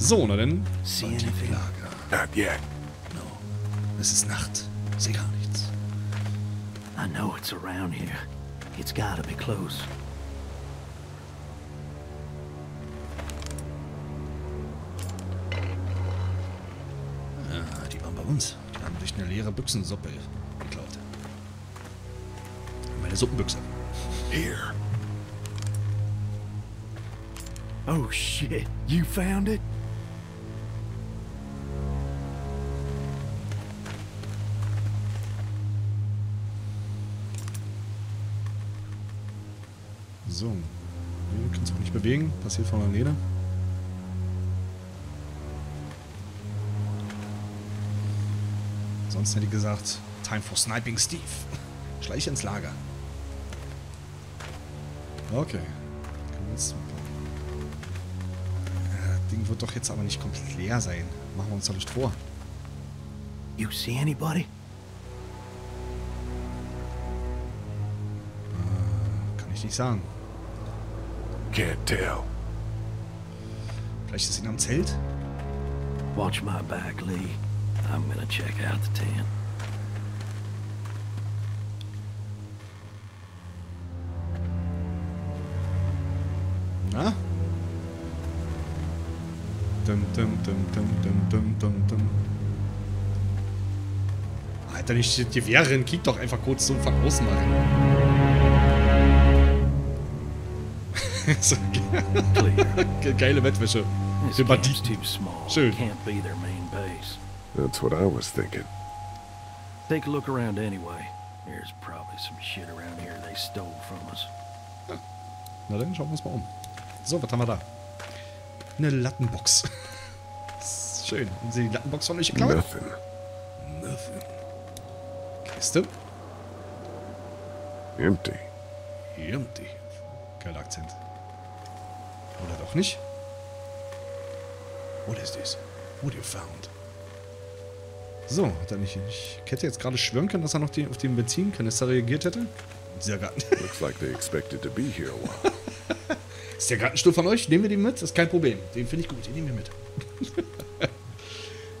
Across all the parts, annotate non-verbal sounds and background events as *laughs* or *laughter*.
So, na denn. See anything? Lager. Not yet. No. Es ist Nacht. Sehe gar nichts. I know it's around here. It's gotta be close. Ah, die waren bei uns. Die haben durch eine leere Büchsensuppe geklaut. Meine Suppenbüchse. Here. Oh shit, you found it? So. Wir können uns auch nicht bewegen. Passiert von alleine. Sonst hätte ich gesagt, time for sniping Steve. Schleich ins Lager. Okay. Äh, Das Ding wird doch jetzt aber nicht komplett leer sein. Machen wir uns doch nicht vor. You see anybody? Kann ich nicht sagen. Can't tell. Vielleicht ist ihn am Zelt? Watch my back, Lee. I'm gonna check out the tent. Na? Dum, dum, dum, dum, dum, dum, dum, dum. Alter, nicht die Gewehrerin, kick doch einfach kurz so von außen mal hin. *laughs* so, Clear. geile Wettwäsche. Camp's Banditen. Schön. That's what I was thinking. Take a look around anyway. There's probably some shit around here they stole from us. Na dann schauen wir uns mal um. So, was haben wir da? Eine Lattenbox. *laughs* Schön. Haben Sie die Lattenbox von euch geklaut? Nothing. Nothing. Kiste. Empty. Empty. Geiler Akzent. Oder doch nicht? What is this? What you found? So, hat er nicht. Ich hätte jetzt gerade schwören können, dass er noch die, auf den Benzinkanister reagiert hätte. Dieser Garten. *laughs* Looks like they expected to be here a while. Ist der Gartenstuhl von euch? Nehmen wir den mit? Das ist kein Problem. Den finde ich gut. Den nehmen wir mit. *laughs*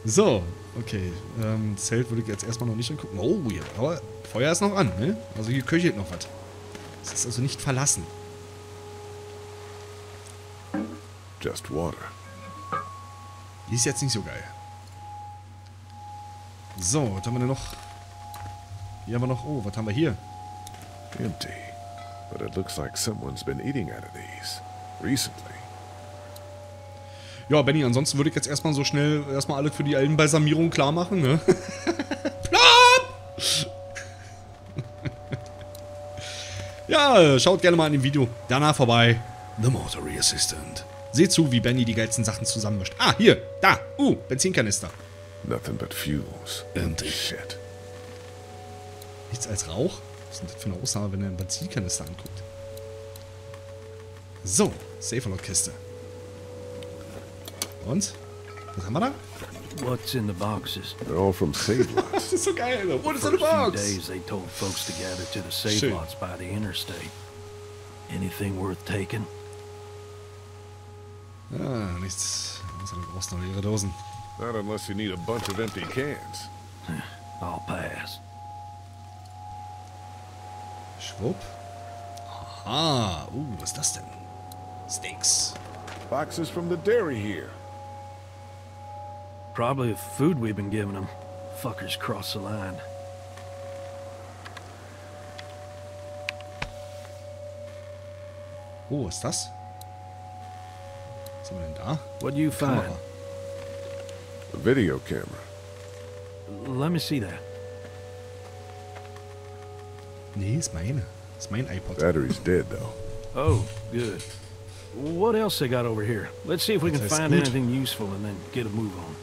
so, okay. Ähm, Zelt würde ich jetzt erstmal noch nicht angucken. Oh, hier. Aber Feuer ist noch an, ne? Also hier köchelt noch was. Es ist also nicht verlassen. Just water. Die ist jetzt nicht so geil. So, was haben wir denn noch? Hier haben wir noch. Oh, was haben wir hier? Empty. But it looks like someone's been eating out of these. Recently. Ja, Benny, ansonsten würde ich jetzt erstmal so schnell erstmal alles für die Albenbalsamierung klar machen, ne? *laughs* *laughs* Ja, schaut gerne mal in dem Video danach vorbei. The Motory Assistant. Seht zu, wie Benny die geilsten Sachen zusammenmischt. Ah, hier, da, uh, Benzinkanister. Nothing but fuels. Empty. Shit. Nichts als Rauch? Was ist denn das für eine Ausnahme, wenn er einen Benzinkanister anguckt? So, Saferlock-Kiste. Und? Was haben wir da? What's in the boxes? They're all from save *laughs* lots. Das ist so geil. What is in the box? days they told folks to gather to the save Schön. lots by the interstate. Anything worth taking? Ah, nichts. Also, du brauchst noch leere Dosen. Not unless you need a bunch of empty cans. I'll pass. Schwupp. Aha. Uh, was ist das denn? Steaks. Boxes from the dairy here. Probably the food we've been giving them. Fuckers cross the line. Oh, was ist das? Was haben wir denn da? What do you find? Kamera. A video camera. Let me see that. Nee, ist meine. Ist mein iPod. Battery's dead though. *laughs* Oh, good. What else they got over here? Let's see if we can find gut. anything useful and then get a move on.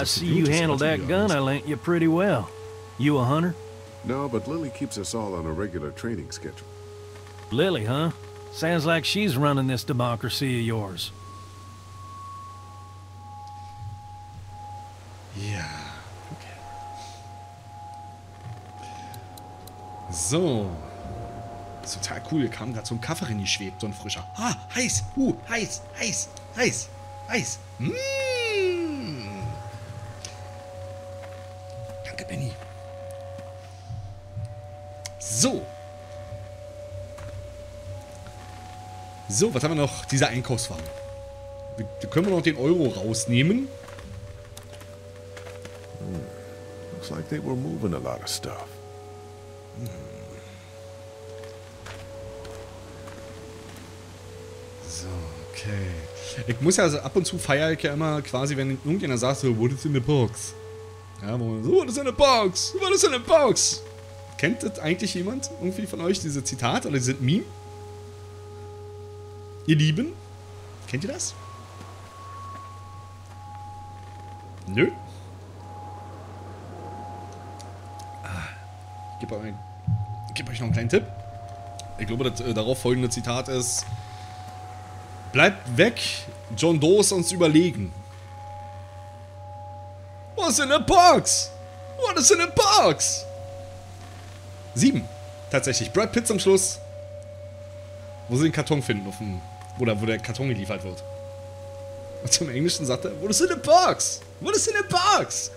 I see you das handled that gun I lent you pretty well. You a hunter? No, but Lily keeps us all on a regular training schedule. Lily, huh? Sounds like she's running this democracy of yours. Ja. Okay. So. Das ist total cool. Hier kam gerade so ein Kaffee geschwebt, so ein frischer. Ah, heiß. Uh, heiß, heiß, heiß. Eis. Mmh. Danke, Benny. So. So, was haben wir noch? Dieser Einkaufswagen. Wir, können wir noch den Euro rausnehmen. Looks like they were moving a lot of stuff. So, okay. Ich muss ja also ab und zu feiere ich ja immer quasi, wenn irgendjemand sagt, so, what is in the box? Ja, wo man so, what is in the box? What is in the box? Kennt das eigentlich jemand irgendwie von euch, diese Zitat oder diese Meme? Ihr Lieben? Kennt ihr das? Nö. Ah, Ich gebe euch, geb euch noch einen kleinen Tipp. Ich glaube, das äh, darauf folgende Zitat ist: Bleibt weg, John Doe ist uns überlegen. What's in the box? What is in the box? Sieben. Tatsächlich. Brad Pitt am Schluss. Wo sie den Karton finden, dem, oder wo der Karton geliefert wird. Und zum Englischen sagt er, What is in the box? What is in the box?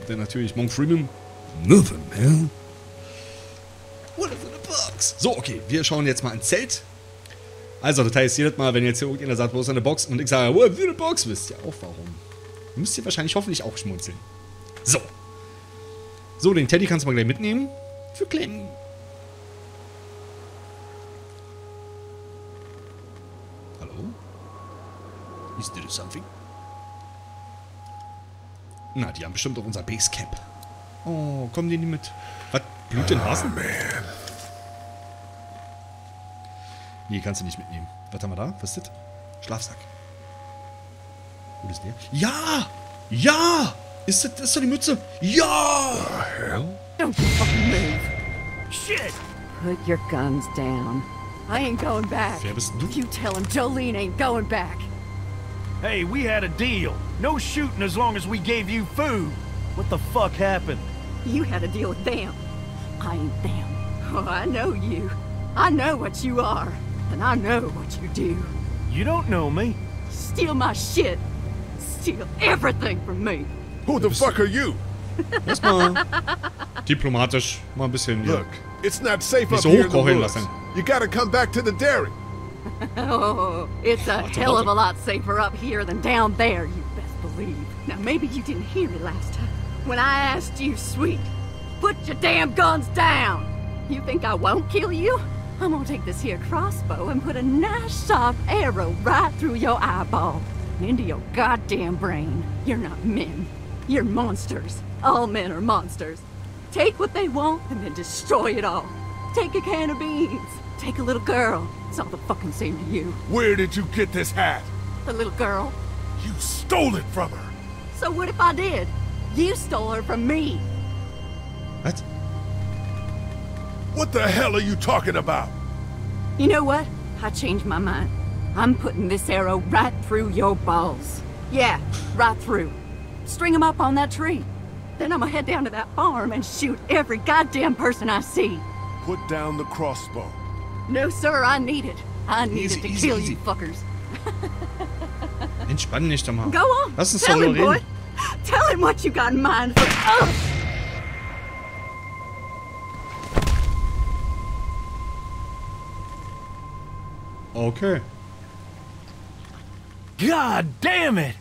Und dann natürlich Monk Freeman. Nothing, man. What is in the box? So, okay, wir schauen jetzt mal ins Zelt. Also, das heißt, jedes Mal, wenn jetzt hier irgendjemand sagt, wo ist eine Box? Und ich sage, wo ist eine Box? Wisst ihr auch warum. Müsst ihr wahrscheinlich hoffentlich auch schmunzeln. So. So, den Teddy kannst du mal gleich mitnehmen. Für Clem. Hallo? Is there something? Na, die haben bestimmt auch unser Basecap. Oh, kommen die nicht mit? Was? Blut in Hasen? Man, Nee, kannst du nicht mitnehmen. Was haben wir da? Was ist das? Schlafsack. Wo ist der? Ja! Ja! Ist das, ist das die Mütze? Ja! hell? Don't you fucking move. Shit! Put your guns down. I ain't going back. Wer bist du? You tell him Jolene ain't going back. Hey, we had a deal. No shooting as long as we gave you food. What the fuck happened? You had a deal with them. I ain't them. Oh, I know you. I know what you are. And I know what you do. You don't know me. Steal my shit. Steal everything from me. Who the fuck are you? Erstmal diplomatisch mal ein bisschen hier. Look, it's not safe Nicht up so here in the hochkochen woods. You gotta come back to the dairy. *laughs* Oh, it's a hell of a lot safer up here than down there, you best believe. Now, maybe you didn't hear me last time. When I asked you, sweet, put your damn guns down. You think I won't kill you? I'm gonna take this here crossbow and put a nice sharp arrow right through your eyeball and into your goddamn brain. You're not men. You're monsters. All men are monsters. Take what they want and then destroy it all. Take a can of beans. Take a little girl. It's all the fucking same to you. Where did you get this hat? The little girl. You stole it from her. So what if I did? You stole her from me. Was? What the hell are you talking about? You know what? I changed my mind. I'm putting this arrow right through your balls. Yeah, right through. String 'em up on that tree. Then I'm gonna head down to that farm and shoot every goddamn person I see. Put down the crossbow. No, sir, I need it. I need Easy, it to easy, kill easy. you fuckers. *laughs* Entspann dich doch mal. Go on. Lass uns Tell doch him, reden. boy. Tell him what you got in mind for. Oh! Okay. God damn it!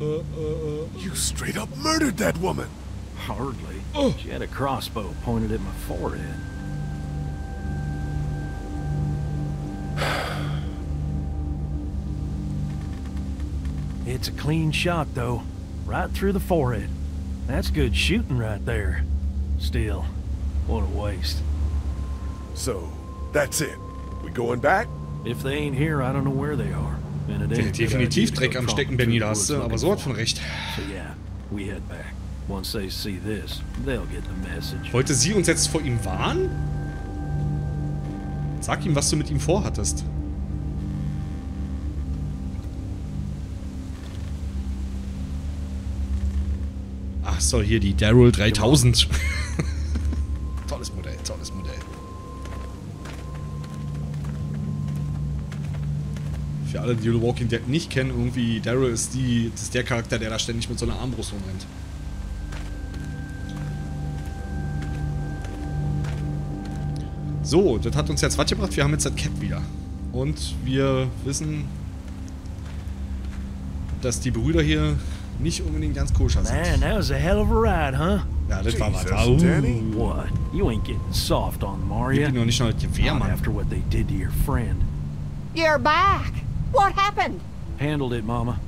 Uh, uh, uh. You straight up murdered that woman. Hardly. Oh. She had a crossbow pointed at my forehead. *sighs* It's a clean shot, though. Right through the forehead. That's good shooting right there. Still, what a waste. So, that's it. We going back? If they ain't here, I don't know where they are. And it ain't Definitiv Dreck am crawling Stecken, through Benny, the da hast du aber looking so was for von 'em. recht. So yeah, we head back. Once they see this, they'll get the message. Wollte sie uns jetzt vor ihm warnen? Sag ihm, was du mit ihm vorhattest. Ach so, hier die Daryl 3000. *laughs* tolles Modell, tolles Modell. alle, die The Walking Dead nicht kennen, irgendwie Daryl ist, die, ist der Charakter, der da ständig mit so einer Armbrust rumrennt. So, das hat uns jetzt was gebracht. Wir haben jetzt das Cap wieder. Und wir wissen, dass die Brüder hier nicht unbedingt ganz koscher sind. Man, that was a hell of a ride, huh? Ja, das war was. Danny. What? You ain't getting soft on them, are you? noch nicht noch das Gewehr, Mann. after what they did to your friend. You're back. What happened? Handled it, Mama.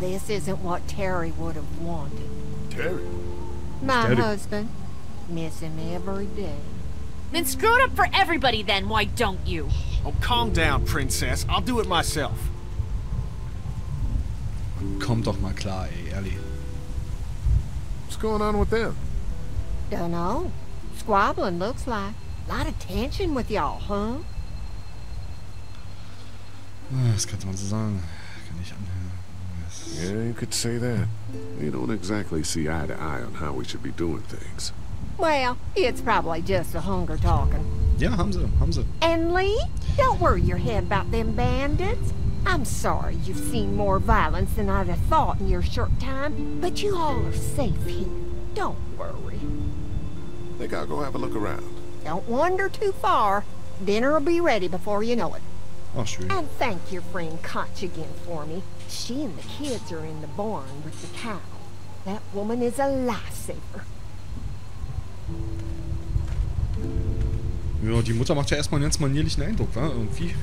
This isn't what Terry would have wanted. Terry. My Terry? husband, miss him every day. Then screw it up for everybody then, why don't you? Oh, calm down, princess. I'll do it myself. Komm doch mal klar, ey, ehrlich. What's going on with them? Dunno. Squabbling looks like. A lot of tension with y'all, huh? Ah, Das könnte man so sagen. Kann ich anhören. Das- Yeah, you could say that. We don't exactly see eye to eye on how we should be doing things. Well, it's probably just the hunger talking. Yeah, haben sie, haben sie. And Lee, don't worry your head about them bandits. I'm sorry you've seen more violence than I'd have thought in your short time, but you all are safe here. Don't worry. Think I'll go have a look around. Don't wander too far. Dinner'll be ready before you know it. Ach, schön. And thank your friend Koch again for me. She and the kids are in the barn with the cow. That woman is a lifesaver. Ja, die Mutter macht ja erstmal einen ganz manierlichen Eindruck, wa? Irgendwie.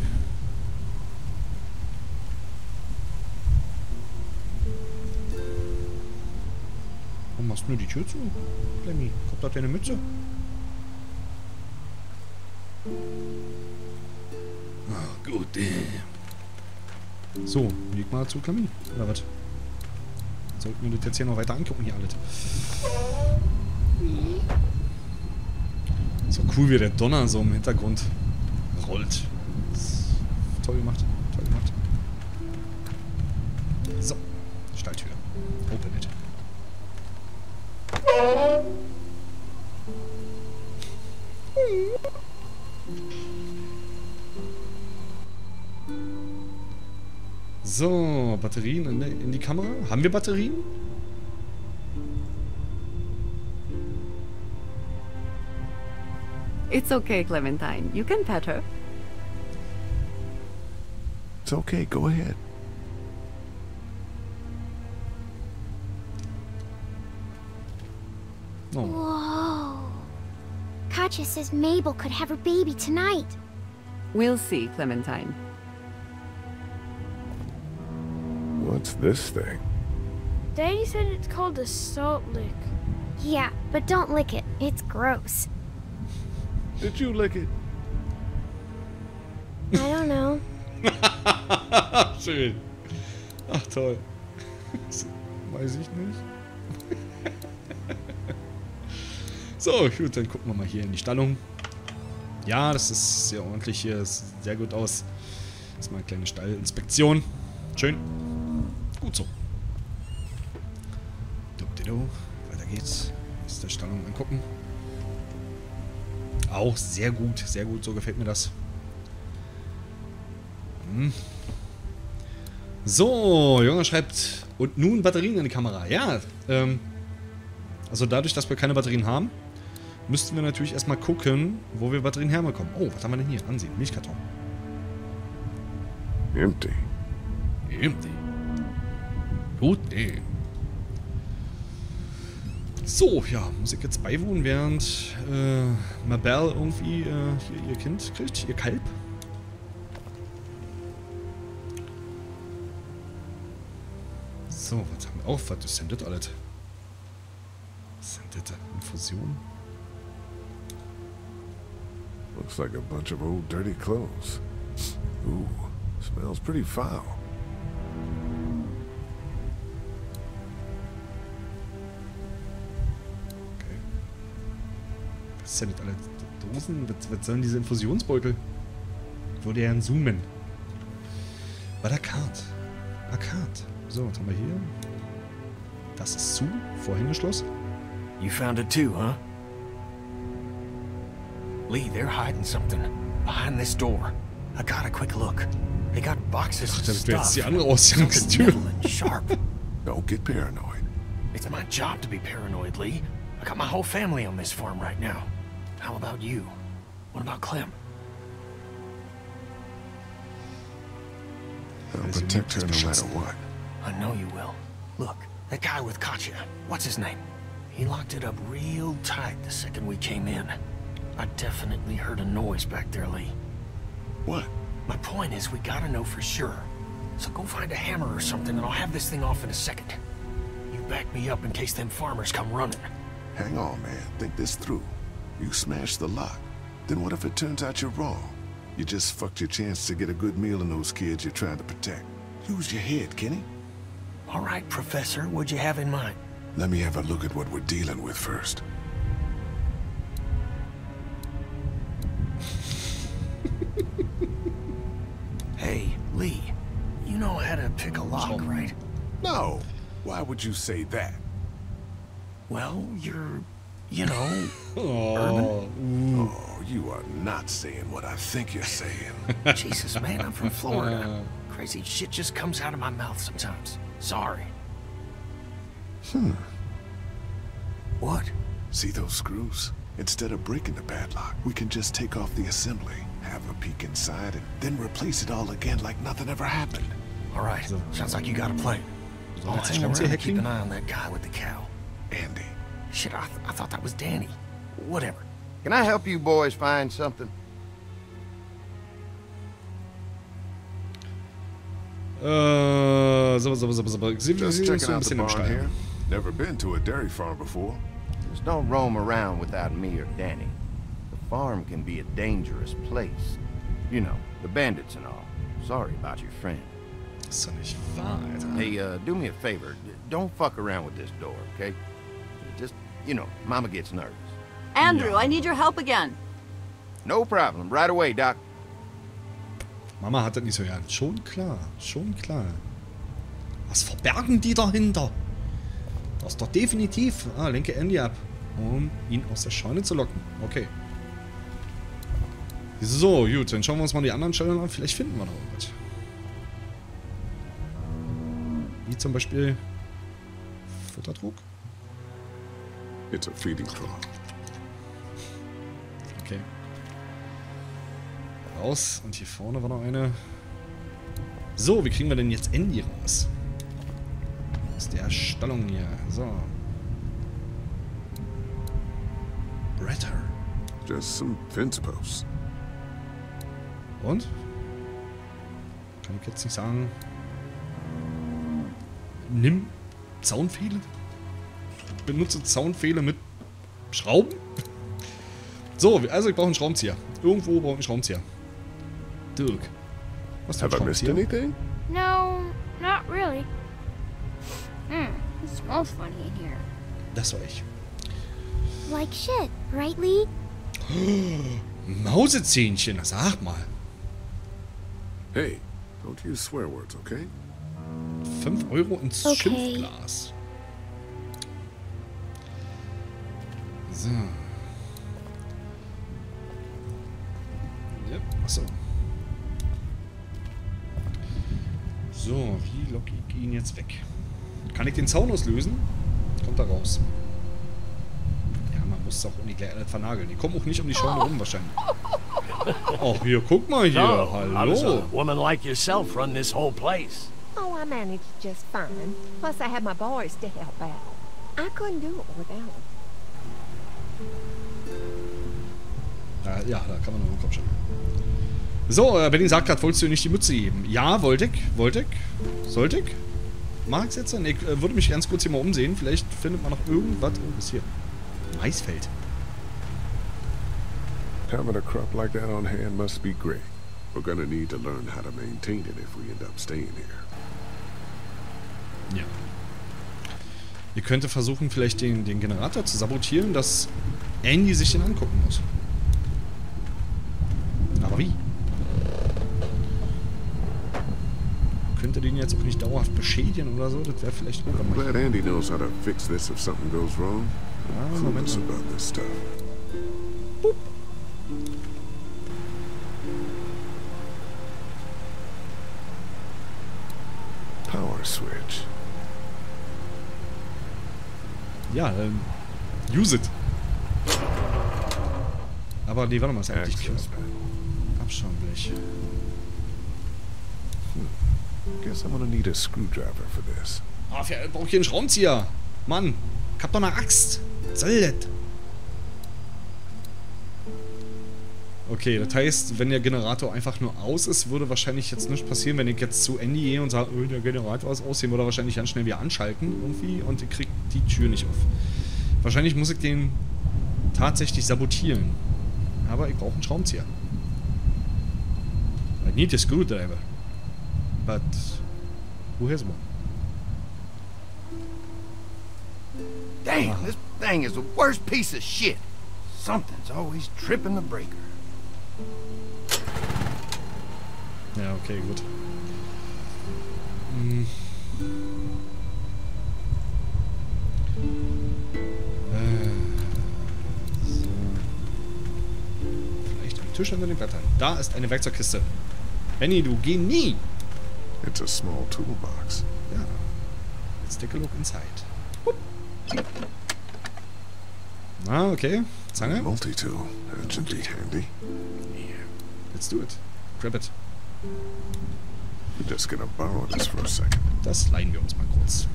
Warum machst du nur die Tür zu? Lemmy, kommt da deine Mütze? Ah, gut. So, leg mal zu Klammi. Oder was? Sollten wir das jetzt hier noch weiter angucken, hier alles. So cool, wie der Donner so im Hintergrund rollt. Toll gemacht. Toll gemacht. So. Stalltür. Open it. So, Batterien in, die- in die Kamera. Haben wir Batterien? It's okay, Clementine. You can pet her. It's okay, go ahead. Oh. Whoa. Katja says Mabel could have her baby tonight. We'll see, Clementine. What's this thing? Daddy said it's called a salt lick. Yeah, but don't lick it. It's gross. Did you lick it? I don't know. *laughs* Schön. Ach, toll. *laughs* Weiß ich nicht. *laughs* so, gut, dann gucken wir mal hier in die Stallung. Ja, das ist sehr ordentlich hier. Das sieht sehr gut aus. Das ist mal eine kleine Stallinspektion. Schön. Gut so. Weiter geht's. Der Stallung angucken. Auch sehr gut, sehr gut. So gefällt mir das. Hm. So, Junge schreibt, und nun Batterien in die Kamera. Ja, ähm, also dadurch, dass wir keine Batterien haben, müssten wir natürlich erstmal gucken, wo wir Batterien herbekommen. Oh, was haben wir denn hier? Ansehen, Milchkarton. Empty. Empty. Gut, nee. So, ja, muss ich jetzt beiwohnen, während äh, Mabel irgendwie äh, hier ihr Kind kriegt, ihr Kalb? So, was haben wir auch? Was ist denn das alles? Was sind das? Infusion? Looks like a bunch of old dirty clothes. Ooh, smells pretty foul. Ist denn das alles? Dosen? Was, was sollen diese Infusionsbeutel? Würde ja ein Zoomen. Bei der Karte. Akkad. So, was haben wir hier? Das ist zu. Vorhängeschloss. You found it too, huh? Lee, they're hiding something behind this door. I got a quick look. They got boxes of wäre jetzt stuff. die andere Ausgangstür. sharp. *laughs* Don't get paranoid. It's my job to be paranoid, Lee. I got my whole family on this farm right now. How about you? What about Clem? I'll protect her no matter what. I know you will. Look, that guy with Katya, what's his name? He locked it up real tight the second we came in. I definitely heard a noise back there, Lee. What? My point is, we gotta know for sure. So go find a hammer or something, and I'll have this thing off in a second. You back me up in case them farmers come running. Hang on, man. Think this through. You smash the lock. Then what if it turns out you're wrong? You just fucked your chance to get a good meal in those kids you're trying to protect. Use your head, Kenny. All right, Professor, what'd you have in mind? Let me have a look at what we're dealing with first. *laughs* Hey, Lee, you know how to pick a lock, right? No. Why would you say that? Well, you're, you know, Oh, Oh, you are not saying what I think you're saying. *laughs* Jesus, man, I'm from Florida. Crazy shit just comes out of my mouth sometimes. Sorry. Hmm. What? See those screws? Instead of breaking the padlock, we can just take off the assembly, have a peek inside, and then replace it all again like nothing ever happened. All right, sounds like you got a plan. So, I'll let's hang try around to and keep an eye on that guy with the cow. Andy. Shit, I, th I thought that was Danny. Whatever. Can I help you boys find something? Sie Just checking out the bisschen barn here. Never been to a dairy farm before. Just don't roam around without me or Danny. The farm can be a dangerous place. You know, the bandits and all. Sorry about your friend. Das ist doch nicht. Hey, uh, do me a favor. Don't fuck around with this door, okay? Just, you know, Mama gets nervous. Andrew, I need your help again. No problem. Right away, Doc. Mama hat das nicht so gern. Schon klar, schon klar. Was verbergen die dahinter? Das ist doch definitiv. Ah, lenke Andy ab, um ihn aus der Scheune zu locken. Okay. So, gut, dann schauen wir uns mal die anderen Stellen an. Vielleicht finden wir noch irgendwas. Wie zum Beispiel Futterdruck. It's a feeding trough. Raus. Und hier vorne war noch eine. So, wie kriegen wir denn jetzt Andy raus? Aus der Stallung hier. So. Bretter. Just some fence posts. Und? Kann ich jetzt nicht sagen. Nimm Zaunpfähle? Benutze Zaunpfähle mit Schrauben? So, also ich brauche einen Schraubenzieher. Irgendwo brauche ich einen Schraubenzieher. Für ein Have I missed Schraubenzieher? anything? No, not really. Hmm, it smells funny in here. Das war ich. Like shit, right, Lee? *gasps* Mausezähnchen, sag mal. Hey, don't use swear words, okay? 5 Euro ins Okay. Schimpfglas. So. So, wie locke ich ihn jetzt weg? Kann ich den Zaun auslösen? Kommt er raus. Ja, man muss es auch um die gleich alles vernageln. Die kommen auch nicht um die Scheune rum wahrscheinlich. Ach, hier, guck mal hier. Does Hallo. a woman like yourself run this whole place? Oh, I managed just fine. Plus, I had my boys to help out. I couldn't do it without them. Ja, ja, da kann man nur den Kopf schütteln. So, äh, Benny sagt gerade, wolltest du nicht die Mütze geben? Ja, wollte ich. Wollte ich. Sollte ich? Mag ich jetzt? Nee, ich äh, würde mich ganz kurz hier mal umsehen. Vielleicht findet man noch irgendwas. Oh, ist hier. Maisfeld. Having a crop like that on hand must be great. We're gonna need to learn how to maintain it if we end up staying here. Ja. Ihr könntet versuchen, vielleicht den, den Generator zu sabotieren, dass Andy sich den angucken muss. jetzt auch nicht dauerhaft beschädigen oder so. Das wäre vielleicht I'm glad Andy knows how to fix this if something goes wrong. Ah, Moment. about this stuff. Boop. Power switch. Ja, ähm, use it. Aber nee, warte mal, ist eigentlich Abschaumblech. Guess I'm gonna need a screwdriver for this. Ah, wer braucht hier einen Schraubenzieher? Mann, ich hab doch eine Axt. Was soll das? Okay, das heißt, wenn der Generator einfach nur aus ist, würde wahrscheinlich jetzt nichts passieren. Wenn ich jetzt zu Andy gehe und sage, oh, der Generator ist aus, den würde er wahrscheinlich ganz schnell wieder anschalten irgendwie und ich krieg die Tür nicht auf. Wahrscheinlich muss ich den tatsächlich sabotieren. Aber ich brauche einen Schraubenzieher. I need a screwdriver. But who has one? Damn, this thing is the worst piece of shit. Something's always tripping the breaker. Ja, okay, gut. Hm. Mm. Äh, so. Vielleicht am Tisch unter den Blättern. Da ist eine Werkzeugkiste. Benny, du Genie! It's a small toolbox. Ja. Let's take a look inside. Ah, okay. Zange. Multi-tool. That should be handy. Let's do it. Grab it. I'm just gonna borrow this for a second. Das leihen wir uns mal kurz.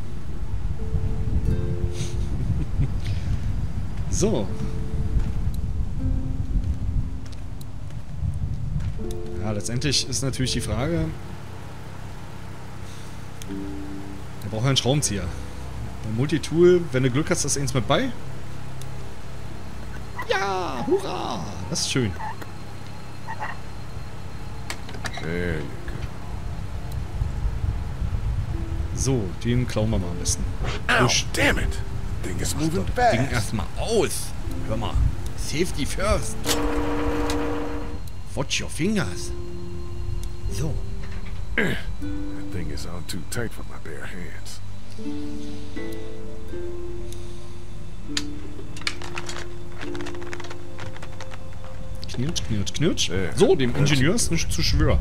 *laughs* so. Ja, letztendlich ist natürlich die Frage... Wir brauchen einen Schraubenzieher. Beim Multitool, wenn du Glück hast, ist eins mit bei. Ja, hurra! Das ist schön. You So, den klauen wir mal am besten. Ow, Push. damn it! Thing is moving Das Ding fast. erstmal aus. Hör mal. Safety first. Watch your fingers. So. That thing is on too tight for my bare hands. Knirsch, knirsch, knirsch. So, dem Ingenieur ist nicht zu schwör.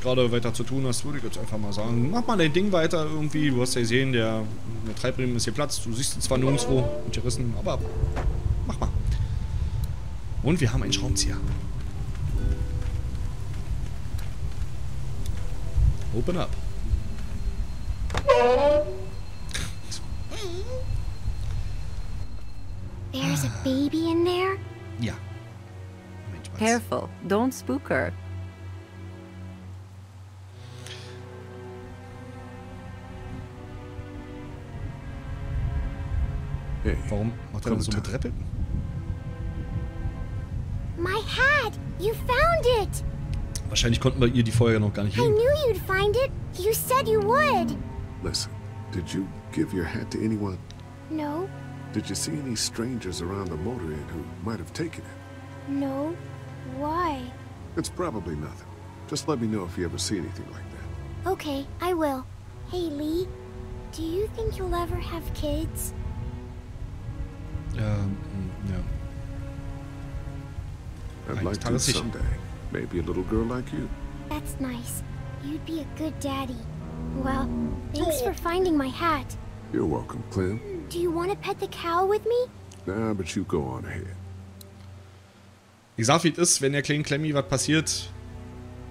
Gerade weiter zu tun hast, würde ich jetzt einfach mal sagen, mach mal dein Ding weiter irgendwie. Du hast ja gesehen, der, der Treibriemen ist hier Platz. Du siehst ihn zwar nirgendwo und gerissen, aber mach mal. Und wir haben einen Schraubenzieher. Open up. There's a baby in there? Ja. Careful, don't spook her. Hey, Warum macht er Komm, so Tom. mit Rappeln? My hat! You found it! Wahrscheinlich konnten wir ihr die vorher noch gar nicht I knew you'd find it. You said you would. listen. Did you give your hat to anyone? No, Did you see any strangers around the motor inn who might have taken it? no. Why? It's probably nothing. Just let me know if you ever see anything like that. Okay, I will. Hey, Lee. Do you think you'll ever have kids? Ähm, mm, ja. I'd like to someday. Maybe a little girl like you. That's nice. You'd be a good daddy. Well, thanks for finding my hat. You're welcome, Clem. Do you want to pet the cow with me? Nah, but you go on ahead. Ich sag, wie es ist, wenn der kleinen Klemmi was passiert,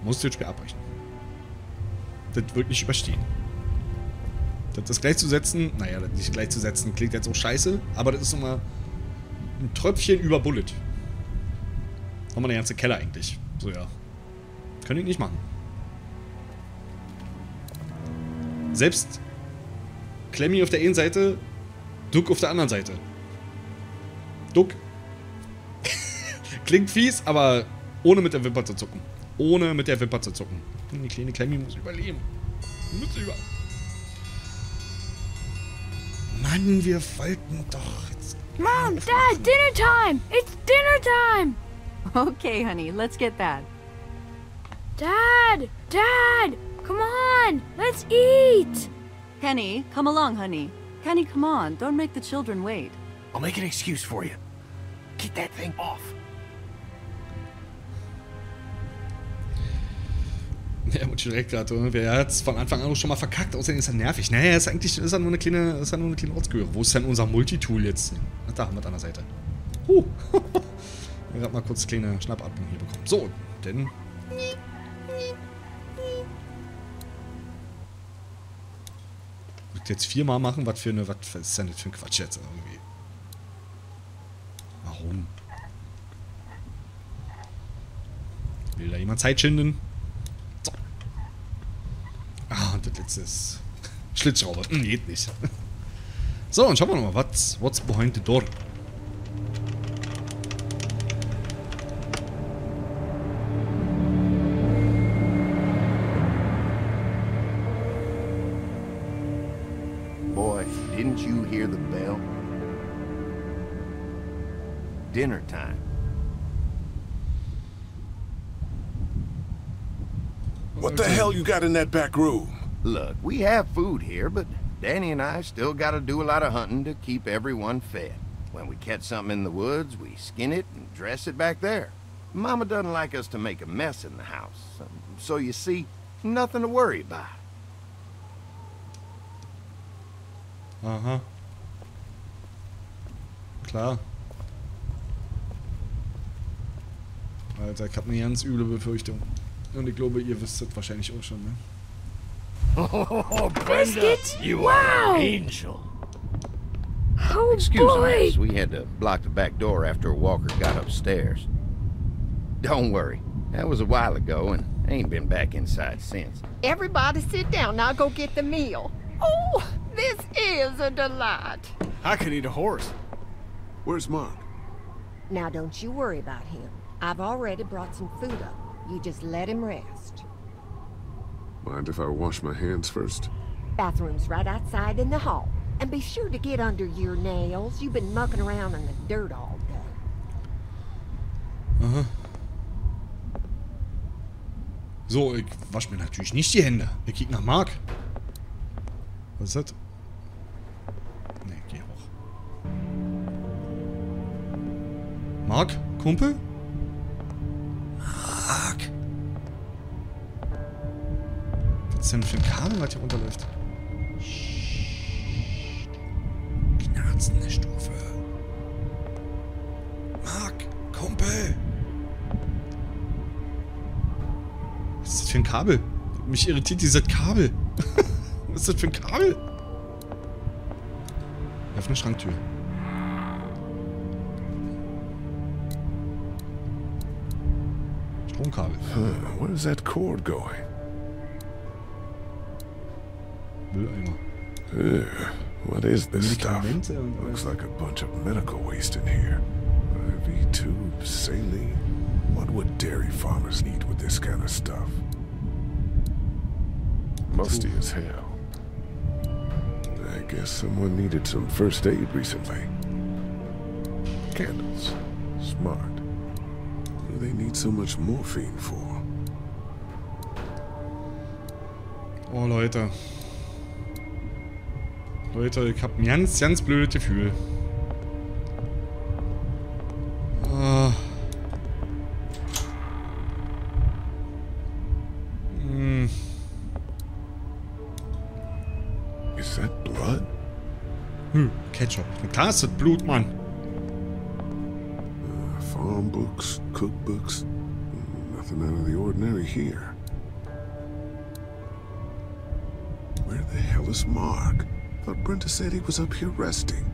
musst du das Spiel abbrechen. Das wird nicht überstehen. Das ist gleichzusetzen, naja, das nicht gleichzusetzen, klingt jetzt auch scheiße, aber das ist nochmal ein Tröpfchen über Bullet. Nochmal der ganze Keller eigentlich. So, ja. Könnte ich nicht machen. Selbst Klemmi auf der einen Seite, Duck auf der anderen Seite. Duck *laughs* Klingt fies, aber ohne mit der Wimper zu zucken. Ohne mit der Wimper zu zucken. Die kleine Klemmi muss überleben. Muss über. Mann, wir wollten doch jetzt. Mom, Dad, dinner time! It's dinner time! Okay, honey, let's get that. Dad! Dad! Come on! Let's eat! Kenny, come along, honey. Kenny, come on. Don't make the children wait. I'll make an excuse for you. Get that thing off. *laughs* Ja, und direkt gerade, wer hat es von Anfang an auch schon mal verkackt, außerdem ist er nervig. Naja, ist eigentlich ist er nur eine kleine, ist er nur eine kleine Ortsgehöre. Wo ist denn unser Multitool jetzt? Da haben wir es an der Seite. Huh. *laughs* wir gerade mal kurz kleine Schnappatmung hier bekommen. So, denn. jetzt viermal machen, was für eine, was ist denn das für ein Quatsch jetzt irgendwie? Warum? Will da jemand Zeit schinden? So. Ah, und das letzte ist *laughs* Schlitzschrauber. Hm, geht nicht. *laughs* So, und schauen wir nochmal, what's, what's behind the door? Boy, didn't you hear the bell? Dinner time. What the hell you got in that back room? Look, we have food here, but Danny and I still gotta do a lot of hunting to keep everyone fed. When we catch something in the woods, we skin it and dress it back there. Mama doesn't like us to make a mess in the house, um, so you see, nothing to worry about. Aha. Klar. Alter, ich habe eine ganz üble Befürchtung. Und ich glaube, ihr wisst es wahrscheinlich auch schon, ne? Oh, *laughs* Biscuit? you wow! are an angel. Oh Excuse boy! us, we had to block the back door after Walker got upstairs. Don't worry, that was a while ago and I ain't been back inside since. Everybody sit down. I'll go get the meal. Oh, this is a delight. I could eat a horse. Where's Mark? Now, don't you worry about him. I've already brought some food up. You just let him rest. Mind if I wash my hands first? Bathroom's right outside in the hall. And be sure to get under your nails. You've been mucking around in the dirt all day. Aha. So, ich wasche mir natürlich nicht die Hände. Wir kicken nach Mark. Was ist das? Ne, geh hoch. Mark? Kumpel? Mark? Was ist denn für ein Kabel, was hier runterläuft? Knarzende Stufe. Mark, Kumpel. Was ist das für ein Kabel? Mich irritiert dieses Kabel. *laughs* Was ist das für ein Kabel? Eine Schranktür. Stromkabel. Huh, where's that cord going? Ugh, what is this stuff? Und äh, Looks like a bunch of medical waste in here. IV tubes, saline. What would dairy farmers need with this kind of stuff? Musty as hell. I guess someone needed some first aid recently. Candles. Smart. What do they need so much morphine for? Oh, Leute. Leute, ich hab ein ganz, ganz blödes Gefühl. Ah. Hm. Is that blood? Hm, Ketchup. Klar ist das Blut, Mann. Uh, farm books, cookbooks. Nothing out of the ordinary here. Where the hell is Mark? Thought Brenda said he was up here resting.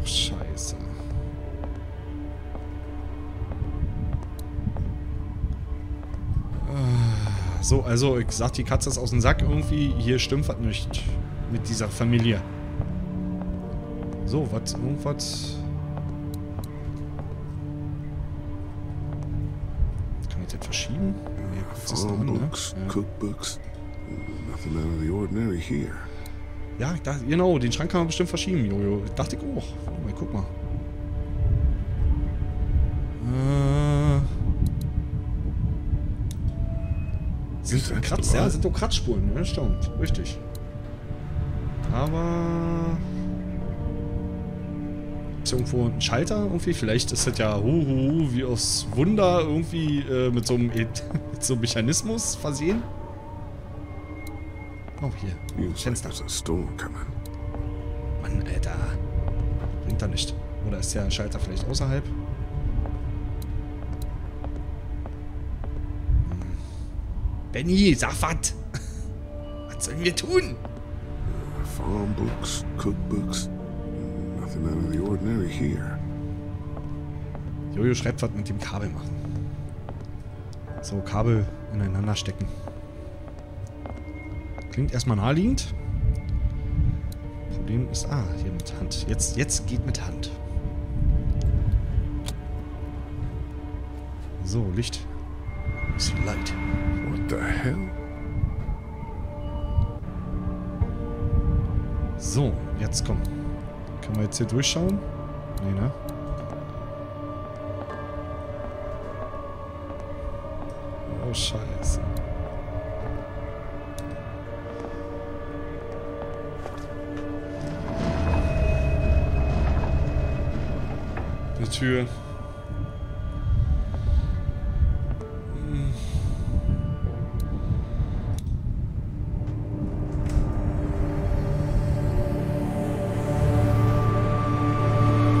Ach, scheiße. Ah, So, also, ich sag, die Katze ist aus dem Sack irgendwie. Hier stimmt was nicht mit dieser Familie. So, was, irgendwas... Kann ich das verschieben? Nee, was ist Farm dran, ne? books, Ja. cookbooks. Ja, dachte, genau, den Schrank kann man bestimmt verschieben, Jojo. Dachte ich auch. Warte mal, guck mal. Äh, that Kratz, ja, sind doch Kratzspuren, ja, stimmt. Richtig. Aber. Ist irgendwo ein Schalter irgendwie? Vielleicht ist das ja huhu, wie aus Wunder irgendwie äh, mit, so einem, E- *laughs* mit so einem Mechanismus versehen. Oh, hier. Storm coming. Mann, Alter. Bringt da nicht. Oder ist der Schalter vielleicht außerhalb? Hm. Benny, sag was! *laughs* Was sollen wir tun? Farm books, cookbooks. Nothing out of the ordinary here. Jojo schreibt, was mit dem Kabel machen. So, Kabel ineinander stecken. Klingt erstmal naheliegend. Problem ist, ah, hier mit Hand. Jetzt, jetzt geht mit Hand. So, Licht. Ist Light. What the hell? So, jetzt komm. Können wir jetzt hier durchschauen? Nee, ne? Oh, scheiße. Eine Tür.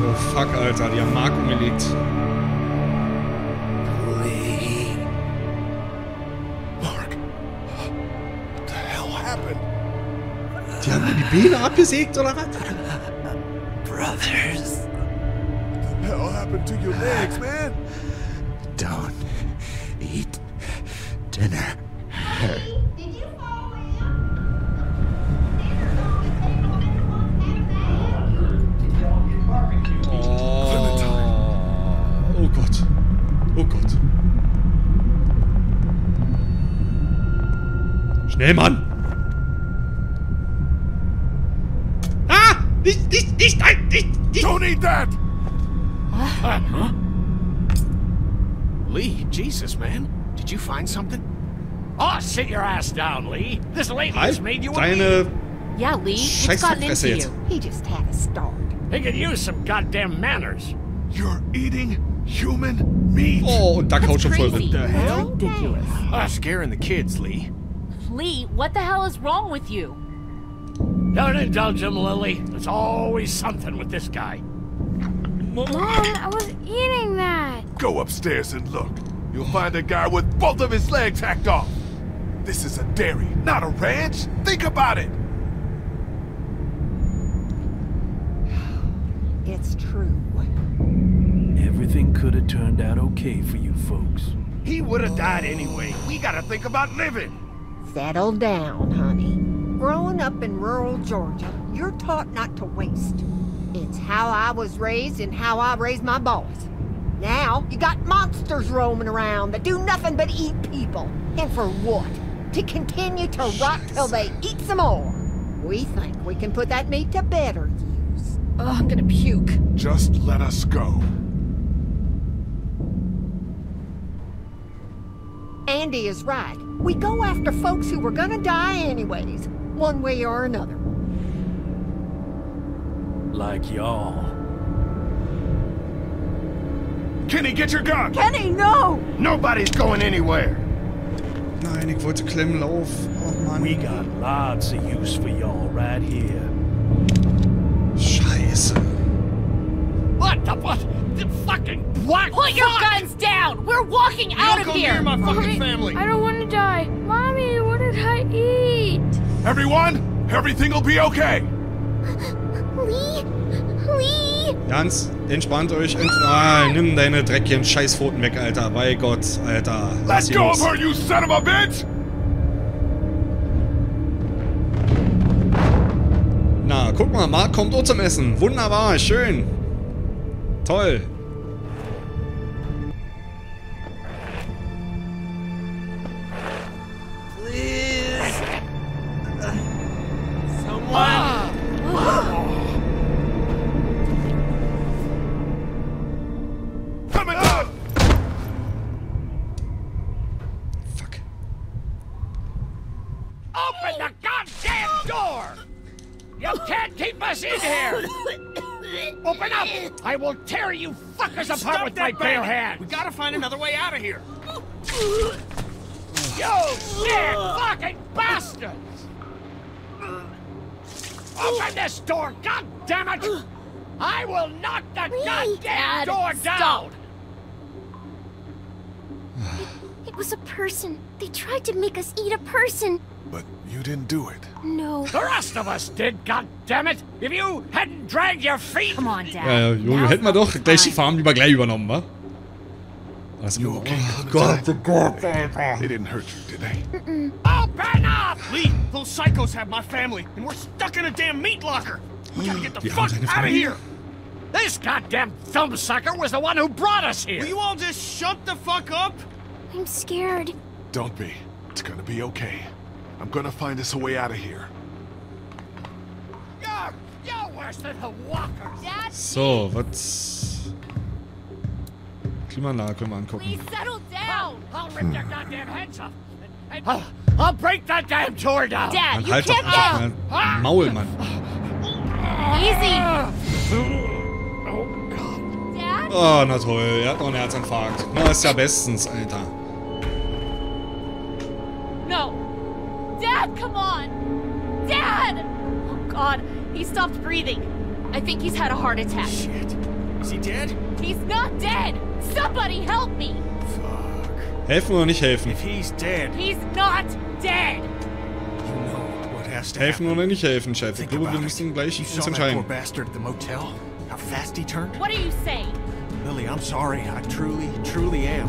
Oh fuck, Alter, die haben Mark umgelegt. Mark. What the hell happened? Die haben mir die Beine abgesägt, oder was? Happened to your legs, man? don't eat dinner. Oh, oh Oh Gott. Schnell, Mann! Ah! Nicht, nicht, nicht, nein, nicht, nicht! Don't eat that! Lee, Jesus, man. Did you find something? Oh, sit your ass down, Lee. This lady has made you a deine Yeah, Lee, it's gotten into jetzt. you? He just had a start. He could use some goddamn manners. You're eating human meat. Oh, und da kaut schon voll crazy. drin. The hell? Ridiculous. Ah, scaring the kids, Lee. Lee, what the hell is wrong with you? Don't indulge him, Lily. There's always something with this guy. Mom, I was eating that. Go upstairs and look. You'll find a guy with both of his legs hacked off. This is a dairy, not a ranch. Think about it. It's true. Everything could have turned out okay for you folks. He would have died anyway. We gotta think about living. Settle down, honey. Growing up in rural Georgia, you're taught not to waste. It's how I was raised and how I raised my boys. Now, you got monsters roaming around that do nothing but eat people. And for what? To continue to rot till they eat some more. We think we can put that meat to better use. Oh, I'm gonna puke. Just let us go. Andy is right. We go after folks who were gonna die anyways, one way or another. Like y'all. Kenny, get your gun. Kenny, no! Nobody's going anywhere. Nein, ich wollte klemmen, lauf. Oh Mann. We got lots of use for y'all right here. Scheiße. What the what? The fucking what? Put your guns down! We're walking out of Don't come here! near my fucking Mommy, family. I don't want to die. Mommy, what did I eat? Everyone, everything will be okay. *laughs* Lee? Lee? Ganz entspannt euch. Ent ah, nimm deine dreckigen Scheißpfoten weg, Alter. Bei Gott, Alter. Lass Let go los. of her, you son of a bitch! Na, guck mal, Marc kommt auch zum Essen. Wunderbar, schön. Toll. I will tear you fuckers apart Stop with that my bare banging. hands! We gotta find another way out of here. You sick fucking bastards! Open this door, god damn it! I will knock the goddamn Dad, door stop. down! It was a person. They tried to make us eat a person. But you didn't do it. No. The rest of us did, god damn it! If you hadn't dragged your feet! Come on, Dad. Ja, ja, Junge, Now's hätten wir not doch the gleich die time. Farm lieber gleich übernommen, wa? Also, oh Gott, oh Gott, Alter. They didn't hurt you, did they? Open oh, up! Lee, those psychos have my family, and we're stuck in a damn meat locker. We gotta get the fuck out of here. This goddamn film sucker was the one who brought us here! Will you all just shut the fuck up? I'm scared. Don't be. It's gonna be okay. I'm gonna find us a way out of here. You're, you're worse than the walkers! Dad, So, was... Klimaanlage können wir angucken. please settle down. I'll rip your goddamn heads off! And I'll, I'll break that damn door down! Dad, Mann, you halt doch can't get... mal Maul, Mann. Easy. Oh, God. Dad? Oh, na toll, er hat noch einen Herzinfarkt. Na, ist ja bestens, Alter. Dad, come on. Dad! Oh, God. He stopped breathing. I think he's had a heart attack. Shit. Is he dead? He's not dead. Somebody help me. Fuck. Helfen oder nicht helfen? If he's dead, He's not dead. you know what has to Helfen happen. oder nicht helfen, Chef? Ich Think glaube, about wir it. müssen gleich You uns saw that entscheiden. poor bastard at the motel? How fast he turned? What are you saying? Lily, I'm sorry. I truly, truly am.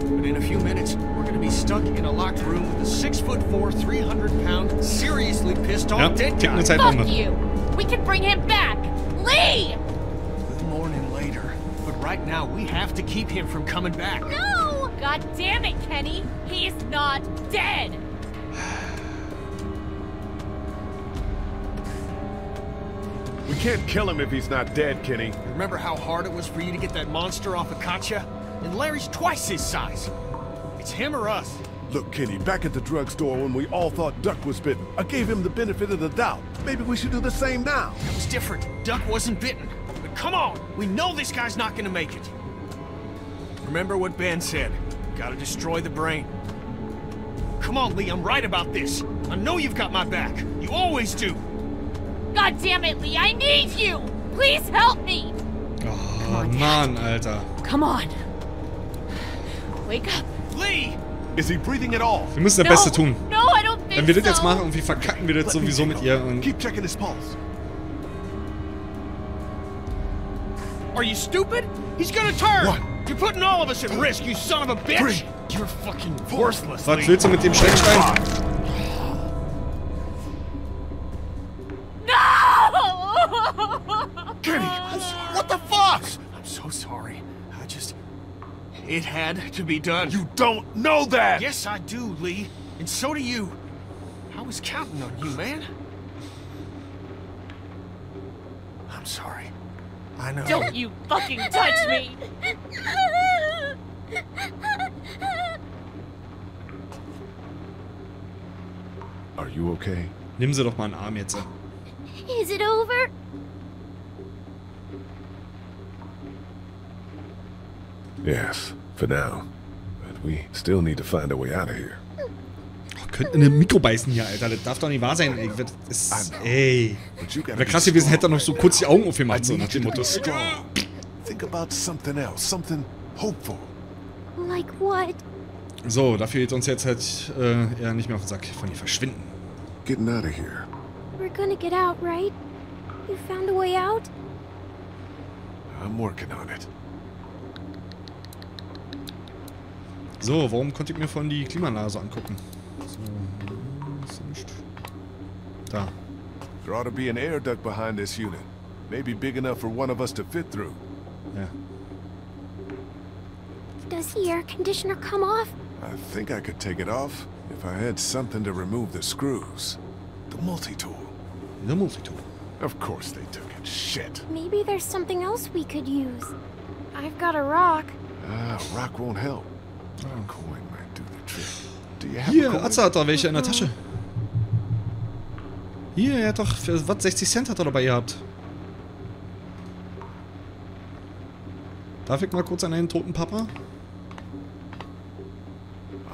But in a few minutes, we're gonna be stuck in a locked room with a six foot four, 300 pound, seriously pissed off Ja, dead tick eine guy. Zeitbombe. Fuck you. We can bring him back. Lee! We'll mourn him later. But right now, we have to keep him from coming back. No! God damn it, Kenny. He's not dead. We can't kill him if he's not dead, Kenny. Remember how hard it was for you to get that monster off of Katya? And Larry's twice his size. It's him or us. Look, Kenny, back at the drugstore when we all thought Duck was bitten, I gave him the benefit of the doubt. Maybe we should do the same now. That was different. Duck wasn't bitten. But come on, we know this guy's not gonna make it. Remember what Ben said. Gotta destroy the brain. Come on, Lee, I'm right about this. I know you've got my back. You always do. God damn it, Lee. I need you. Please help me. Oh, Mann, Alter. Come on. Wake up. Lee! Is he breathing at all? Wir müssen das no. Beste tun. No, I don't think Wenn wir das so. jetzt machen, irgendwie verkacken wir das Let sowieso mit ihr. Und Keep checking his pulse. Are you stupid? He's gonna turn! One. You're putting all of us at risk, you son of a bitch! Three. You're fucking worthless, was willst du mit dem Schreckstein? Had to be done. You don't know that! Yes, I do, Lee. And so do you. I was counting on you, man. I'm sorry. I know. Don't you fucking touch me! Are you okay? Nimm sie doch mal einen Arm jetzt. Is it over? Yes, for now. But we still need to find a way out of here. Könnte in ein Mikro beißen hier, Alter. Das darf doch nicht wahr sein, ey. Das ist, ey. Wäre krass gewesen, hätte er noch so kurz die Augen aufgemacht, so nach dem Motto. Think about something else, something hopeful. Like what? So, dafür geht uns jetzt halt äh, eher nicht mehr auf den Sack. Von hier verschwinden. Getting out of here. We're gonna get out, right? You found a way out? I'm working on it. So, warum konnte ich mir von die Klimaanlage so angucken? So, ist ja nicht. Da. There ought to be an air duct behind this unit. Maybe big enough for one of us to fit through. Ja. Does the air conditioner come off? I think I could take it off if I had something to remove the screws. The multi-tool. Der Multitool. Of course they took it. Shit. Maybe there's something else we could use. I've got a rock. Ah, rock won't help. Hier? Atze hat da welche in der Tasche. Hier, er hat doch für was 60 Cent hat er dabei gehabt. Darf ich mal kurz an einen toten Papa?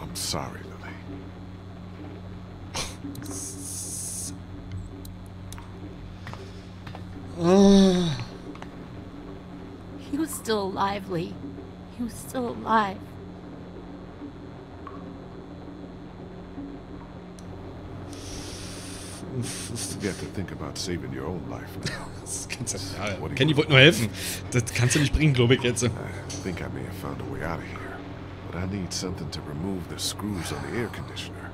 I'm sorry, Lily. Oh. He was still alive, Lee. He was still alive. To think about saving your own life now. *laughs* Das kannst du, ja, Kenny wollte nur helfen. Das kannst du nicht bringen, glaube ich jetzt. I think I may have found a way out of here, but I need something to remove the screws on the air conditioner.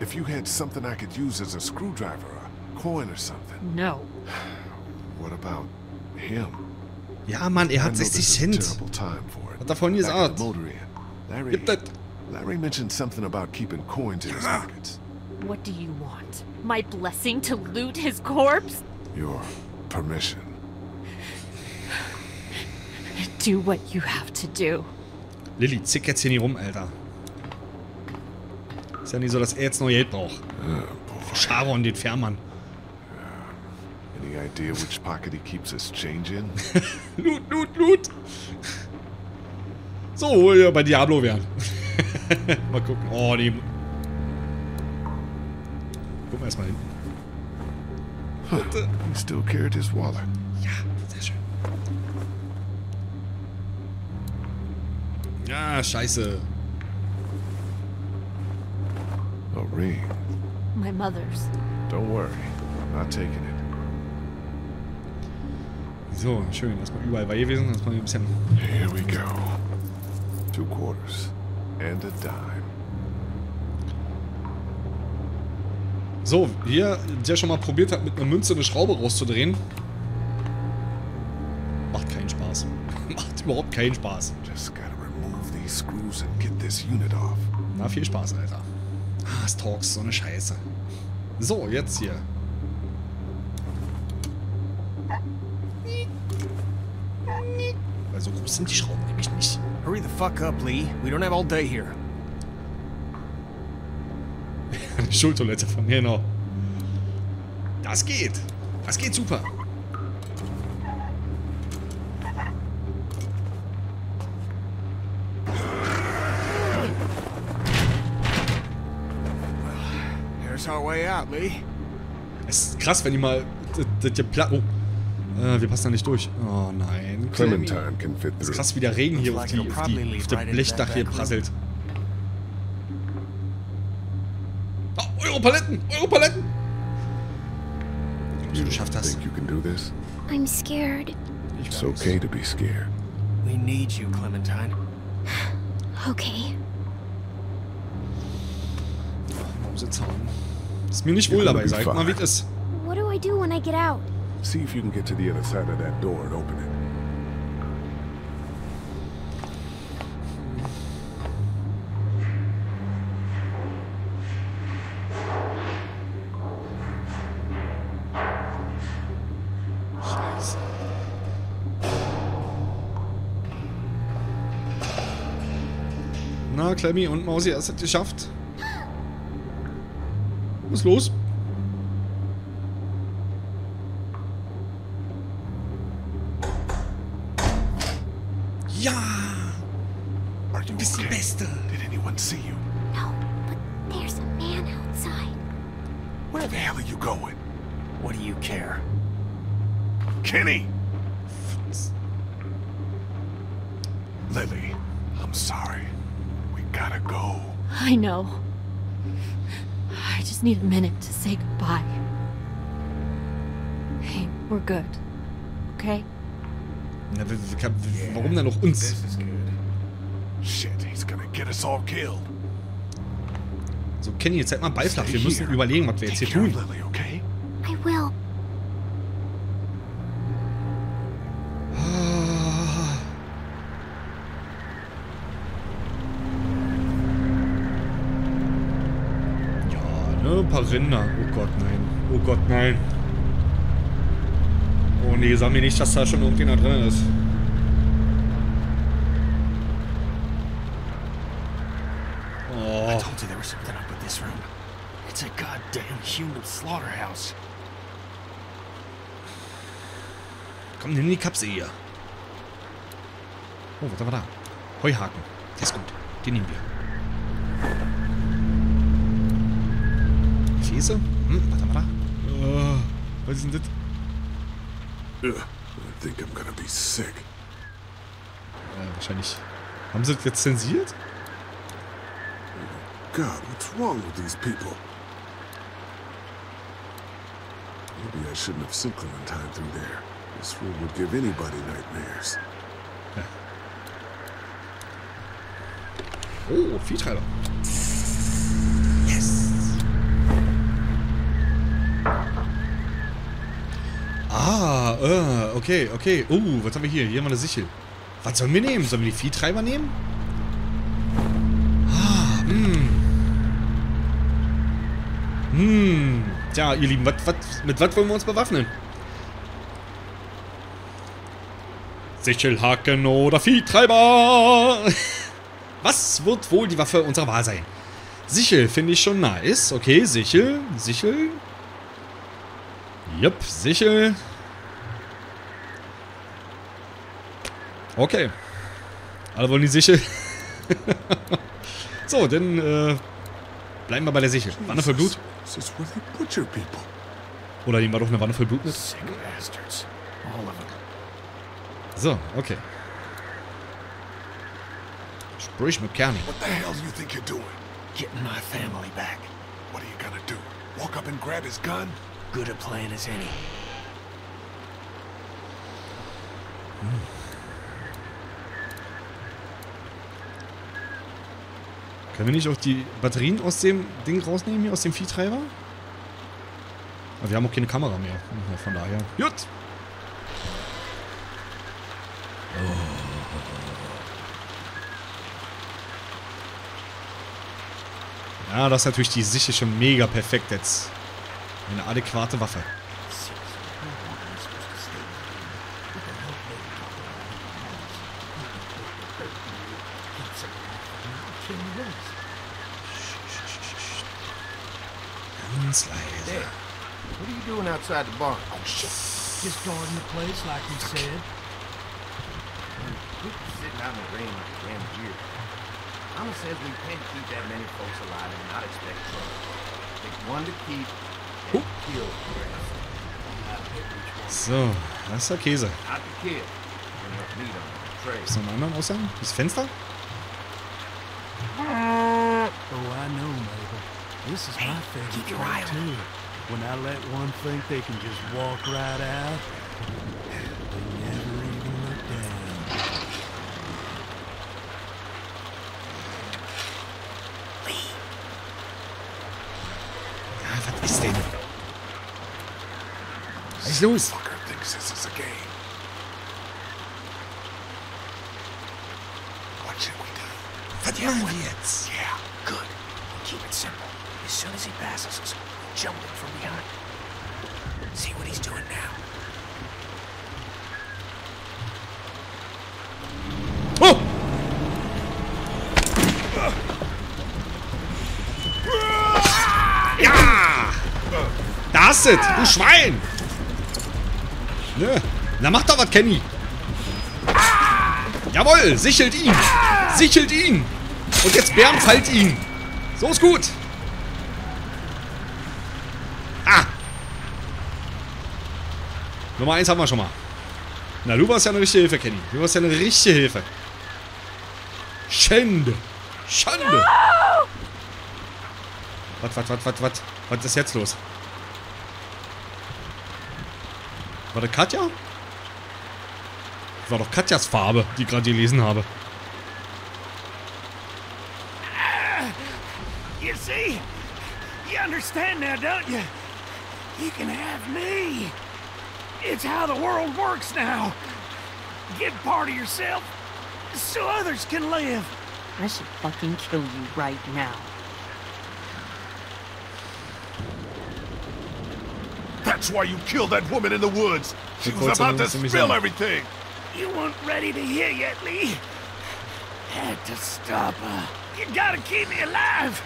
If you had something I could use as a screwdriver, a coin or something. No. What about him? Ja, Mann, er I hat know 60 this is a Cent. terrible time for it. Hat er vorhin gesagt. the motor inn, Larry, Gib das. Larry mentioned something about keeping coins in his pockets. What do you want? My blessing to loot his corpse? Your permission. Do what you have to do. Lilly, zick jetzt hier nicht rum, Alter. Ist ja nicht so, dass er jetzt noch Geld braucht. Für Sharon, den Fährmann. Any idea which pocket he keeps his change in? *laughs* Loot, loot, loot. So, wo wir bei Diablo wären. *laughs* mal gucken. Oh, die... Gucken mine. erstmal hinten. Huh, he still carried his wallet. Yeah, sehr schön. Ja, scheiße. A ring. My mother's. Don't worry, I'm not taking it. So, schön. Erstmal überall bei gewesen. Erstmal ein bisschen... Here we go. Two quarters. And a dime. So, hier, der schon mal probiert hat, mit einer Münze eine Schraube rauszudrehen. Macht keinen Spaß. *laughs* Macht überhaupt keinen Spaß. Just gotta remove these screws and get this unit off. Na, viel Spaß, Alter. Ah, Stalks, so eine Scheiße. So, jetzt hier. Weil so groß sind die Schrauben nämlich nicht. Hurry the fuck up, Lee. We don't have all day here. Eine Schultoilette von mir noch. Das geht. Das geht super. There's our way out, Lee. Es ist krass, wenn die mal... Oh. Äh, wir passen da nicht durch. Oh nein. Clementine can fit Das ist through. krass, wie der Regen hier auf, die, auf, die, auf into Blechdach hier prasselt. Oh, eure Paletten! Eure Paletten! You Du schaffst das. think you can do this? I'm scared. It's okay to be scared. We need you, Clementine. Okay. Mausezaun. Ist mir nicht wohl dabei, sag mal, wie es ist. What do I do when I get out? See if you can get to the other side of that door and open it. Clemmy und Mausi, hast es geschafft? Was ist los? Minute to say goodbye. Hey, we're good. Okay? Na, warum denn noch uns? This is good. Shit, he's gonna get us all killed. So, Kenny, jetzt halt mal Ball flach. Wir müssen überlegen, was wir jetzt hier tun. Lily, okay? Rinder. Oh Gott, nein. Oh Gott, nein. Oh nee, sag mir nicht, dass da schon irgendjemand drin ist. Oh. I told you there was something up with this room. It's a goddamn human slaughterhouse. Komm, nimm die Kapsel hier. Oh, was haben wir da? Heuhaken. Der ist gut. Den nehmen wir. Käse? Hm, was haben wir da? Oh, was ist denn das? Ugh, I think I'm gonna be sick. Äh, wahrscheinlich. Haben sie das jetzt zensiert? God, what's wrong with these people? Maybe I shouldn't have sent Clementine through there. This room would give anybody nightmares. Oh, Viehtreiber. Yes. Äh, okay, okay. Oh, was haben wir hier? Hier haben wir eine Sichel. Was sollen wir nehmen? Sollen wir die Viehtreiber nehmen? Ah, hm. Hm. Tja, ihr Lieben, wat, wat, mit was wollen wir uns bewaffnen? Sichelhaken oder Viehtreiber? *laughs* Was wird wohl die Waffe unserer Wahl sein? Sichel finde ich schon nice. Okay, Sichel. Sichel. Jupp, Sichel. Okay. Alle wollen die Sichel. so, dann äh, bleiben wir bei der Sichel. Wanne voll Blut. Oder nehmen wir doch eine Wanne voll Blut mit. So, okay. Sprich mit Kerni. What the hell do you think you're doing? Getting my family back. What are you gonna do? Walk up and grab his gun? Good a plan as any. Können wir nicht auch die Batterien aus dem Ding rausnehmen, hier aus dem Viehtreiber? Aber wir haben auch keine Kamera mehr. Von daher. Gut. Ja, das ist natürlich die schon mega perfekt jetzt. Eine adäquate Waffe. Outside the barn? Oh, shit. Just guarding the place like you said. We've been sitting out in the rain like a damn deer. Mama says we can't keep that many folks alive and not expect trouble. Take one to keep and kill the rest. So, das ist der Käse. Not to kill. Enough meat on the tray. Ist noch einen anderen Aussagen? Das Fenster? Oh, I know, Mabel. This is my favorite keep your eye too. When I let one think they can just walk right out, they never even look down. Was ist denn? Was ist los? Hast du Schwein! Ne? Na mach doch was, Kenny! Jawohl, sichelt ihn! Sichelt ihn! Und jetzt Bärenfallt ihn! So ist gut! Ah! Nummer eins haben wir schon mal. Na, du warst ja eine richtige Hilfe, Kenny. Du warst ja eine richtige Hilfe. Schande. Schande. Was, was, was, was, was? Was ist jetzt los? War das Katja? Das war doch Katjas Farbe, die ich gerade gelesen habe. You see? You understand now, don't you? You can have me. It's how the world works now. Give part of yourself so others can live. I should fucking kill you right now. That's why you killed that woman in the woods. She was about to spill everything. You weren't ready to hear yet, Lee. Had to stop her. You gotta keep me alive.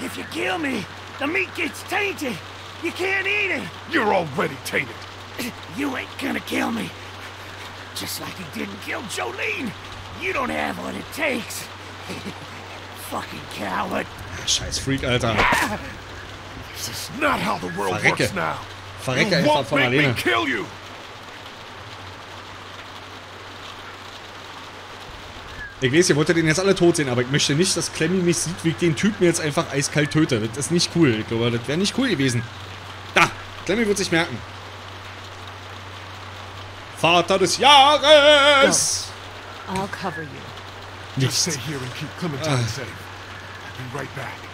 If you kill me, the meat gets tainted. You can't eat it. You're already tainted. You ain't gonna kill me. Just like he didn't kill Jolene. You don't have what it takes. *laughs* Fucking coward. Scheiß Freak, Alter. Ah! This is not how the world Verrecke. works now. Verrecke you einfach von alleine. kill you. Ich weiß, ihr wolltet den jetzt alle tot sehen, aber ich möchte nicht, dass Clemmy mich sieht, wie ich den Typen jetzt einfach eiskalt töte. Das ist nicht cool. Ich glaube, das wäre nicht cool gewesen. Da! Clemmy wird sich merken. Vater des Jahres! I'll cover you. Just stay here and keep Clementine Ah. safe. I'll be right back.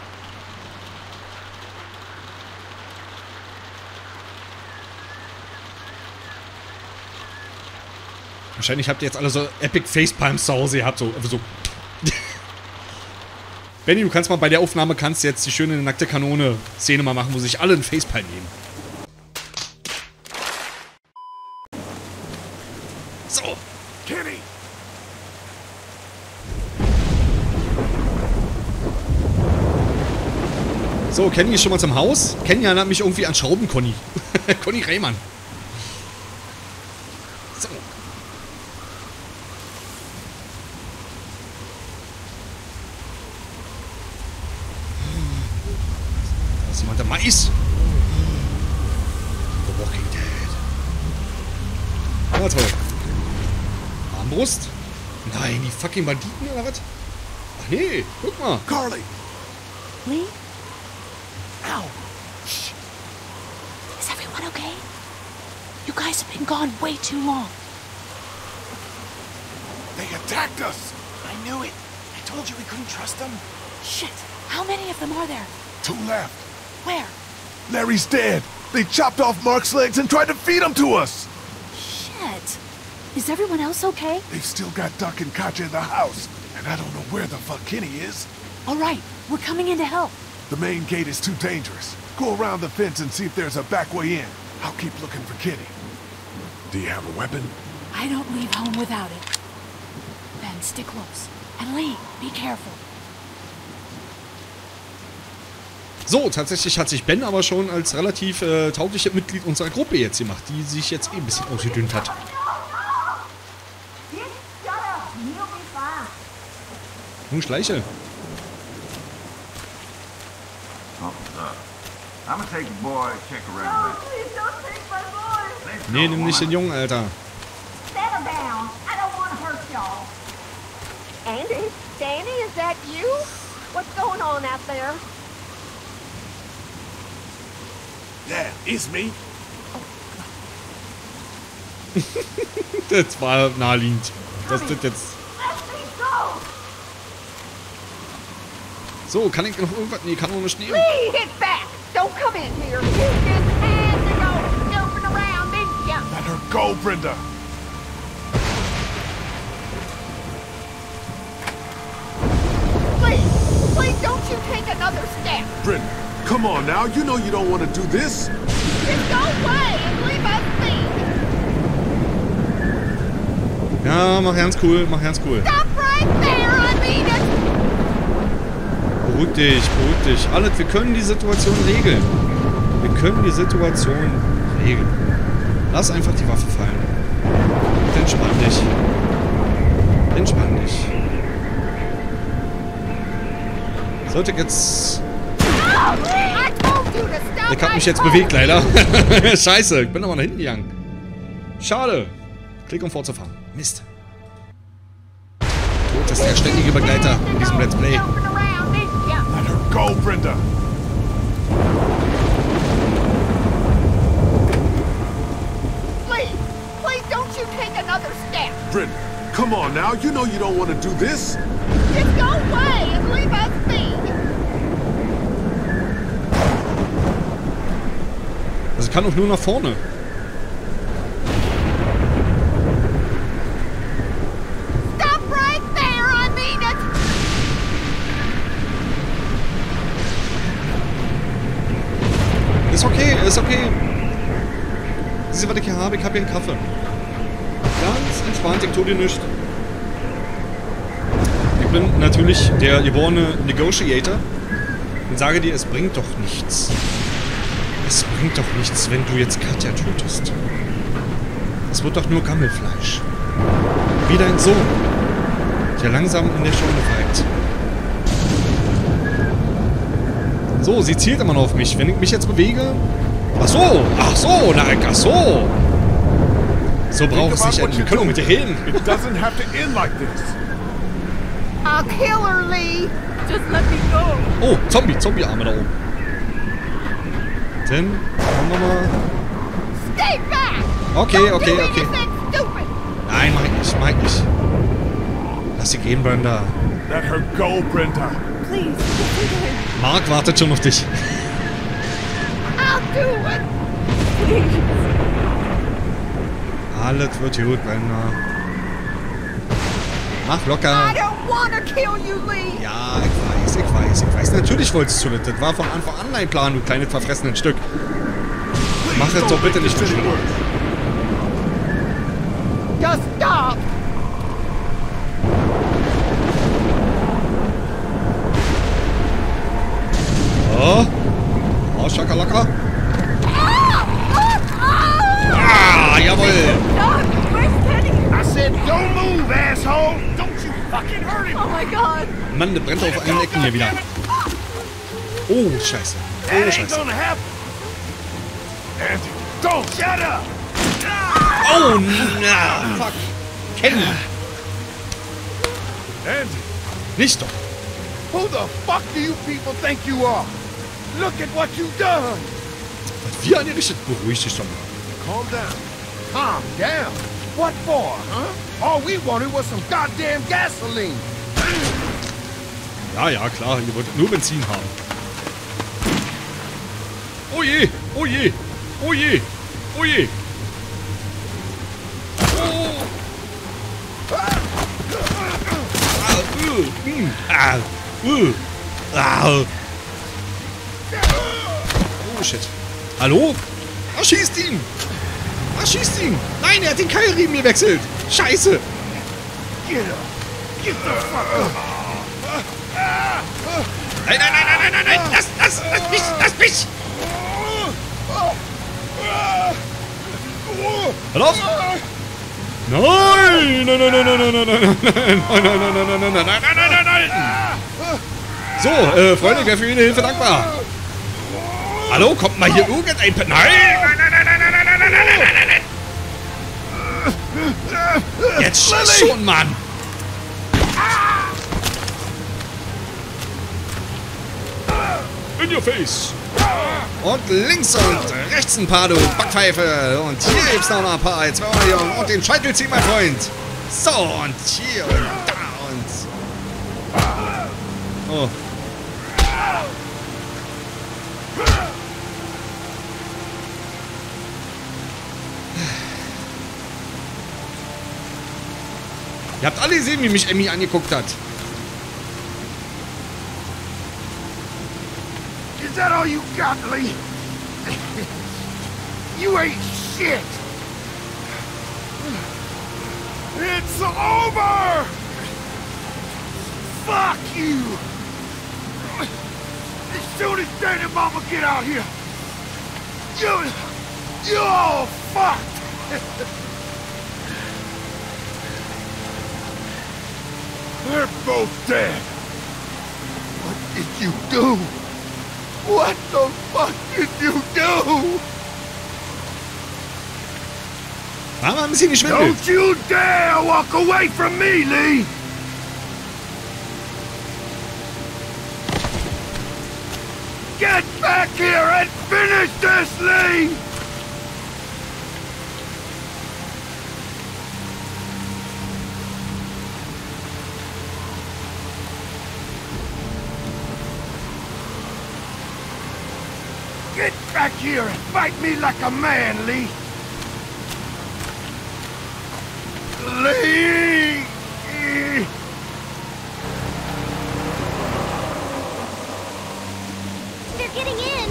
Wahrscheinlich habt ihr jetzt alle so Epic Facepalms zu Hause gehabt, so. so. Benny, du kannst mal bei der Aufnahme kannst jetzt die schöne nackte Kanone Szene mal machen, wo sich alle einen Facepalm nehmen. So. Kenny! So, Kenny ist schon mal zum Haus. Kenny erinnert mich irgendwie an Schrauben-Conny. *laughs* Conny Rehmann. Ist jemand der Mais. The Walking Dead. Na toll. Armbrust? Nein, die fucking Banditen oder was? Ach nee, guck mal. Carly! Lee? Ow. Shh. Is everyone okay? You guys have been gone way too long. They attacked us! I knew it. I told you we couldn't trust them. Shit! How many of them are there? Two left. Where? Larry's dead. They chopped off Mark's legs and tried to feed him to us. Shit! Is everyone else okay? They've still got Duck and Katja in the house, and I don't know where the fuck Kenny is. All right, we're coming in to help. The main gate is too dangerous. Go around the fence and see if there's a back way in. I'll keep looking for Kenny. Do you have a weapon? I don't leave home without it. Ben, stick close. And Lee, be careful. So, tatsächlich hat sich Ben aber schon als relativ äh, taugliches Mitglied unserer Gruppe jetzt gemacht, die sich jetzt eh ein bisschen ausgedünnt hat. Nun Schleiche. Around. Nee, nimm nicht den Jungen, Alter. Settle down. I don't want to hurt y'all. Andy? Danny, is that you? What's going on out there? Yeah, it's me. *laughs* Das war naheliegend. Das das jetzt. So, kann ich noch irgendwas? Nee, kann nur nicht nehmen. Let her go, Brenda. Please, please don't you take another step. Brenda, come on now. You know you don't want to do this. Just go away and leave us be. Ja, mach ganz cool, mach ganz cool. Stop right there, I mean it. Beruhig dich, beruhig dich. Alles, wir können die Situation regeln. Wir können die Situation regeln. Lass einfach die Waffe fallen. Und entspann dich. Entspann dich. Sollte jetzt... Der hat mich jetzt bewegt, leider. *laughs* Scheiße, ich bin aber nach hinten gegangen. Schade. Klick, um fortzufahren. Mist. Tod ist der ständige Begleiter in diesem Let's Play. Let her go, Brenda. Please, please don't you take another step. Brenda, come on now. You know you don't want to do this. Just go away and leave us be. Also kann doch nur nach vorne. Ist okay, ist okay. Siehst du, was ich hier habe? Ich habe hier einen Kaffee. Ganz entspannt, ich tue dir nichts. Ich bin natürlich der geborene Negotiator und sage dir, es bringt doch nichts. Es bringt doch nichts, wenn du jetzt Katja tötest. Es wird doch nur Gammelfleisch. Wie dein Sohn, der langsam in der Scheune verreckt. So, sie zielt immer noch auf mich. Wenn ich mich jetzt bewege... Ach so, ach so, na, ach so. So braucht es nicht enden. Wir können auch mit dir reden. It doesn't have to end like this. I'll kill her, Lee. Just let me go. Oh, Zombie, Zombie-Arme da oben. Dann machen wir mal... Stay back. Okay, Don't okay, do okay. Nein, mach ich nicht, mach ich nicht. Lass sie gehen, Brenda. Let her go, Brenda. Please. Mark wartet schon auf dich. I'll do it. Please. *laughs* Alles wird gut, Brenda. Mach locker. I don't want to kill you, Lee. Ja, ich weiß, ich weiß, ich weiß. Natürlich wolltest du das. Das war von Anfang an dein Plan, du kleines verfressenes Stück. Mach jetzt doch bitte nicht schlimm. Just stop. Oh. Oh, Schakalaka. Ah, jawohl. Doc, where's Teddy? I said, don't move, asshole! Don't you fucking hurt him! Oh my god. Mann, der brennt auf allen Ecken hier wieder. Oh, scheiße. Oh, scheiße. Oh, na, fuck. Kenny. Andy, Nicht doch. Who the fuck do you people think you are? Look at what you've done! Was wir angerichtet. Beruhig dich doch mal. calm down. Calm down. What for, huh? All we wanted was some goddamn gasoline. Ja, ja, klar. Ihr wollt nur Benzin haben. Oh je. Oh je. Oh je. Oh je. Oh. Ah, uh, mm, ah, uh, ah. Oh, shit. Hallo? Erschießt ihn! Erschießt ihn! Nein, er hat den Keilriemen gewechselt! Scheiße! Get up. Get the fuck up. Nein, nein, nein, nein, nein, nein, nein! Lass, lass, lass mich, lass mich! Hört auf! Nein! Nein, nein, nein, nein, nein, nein, nein, nein, nein, nein, nein, nein, nein, nein, nein, nein, nein, nein, nein! So, äh, Freunde, ich wäre für jede Hilfe dankbar. Hallo, kommt mal hier irgendein... Pe- Nein! Nein, nein, nein, nein, nein, nein, nein, nein, nein, nein, nein, nein! Jetzt schieß schon, Mann! In your face! Und links und rechts ein paar, du Backpfeife. Und hier gibt's noch ein paar. Jetzt wollen wir hier und den Scheitel ziehen, mein Freund. So, und hier und da und... Oh. Ihr habt alle gesehen, wie mich Emmy angeguckt hat. Is that all you got, Lee? *laughs* you ain't shit! It's over! Fuck you! As soon as Dad and Mama get out here, you... You're all fucked! *laughs* They're both dead. What did you do? What the fuck did you do? War mal ein bisschen geschwindelt. Don't you dare walk away from me, Lee! Get back here and finish this, Lee! Back here and fight me like a man, Lee! Lee! They're getting in.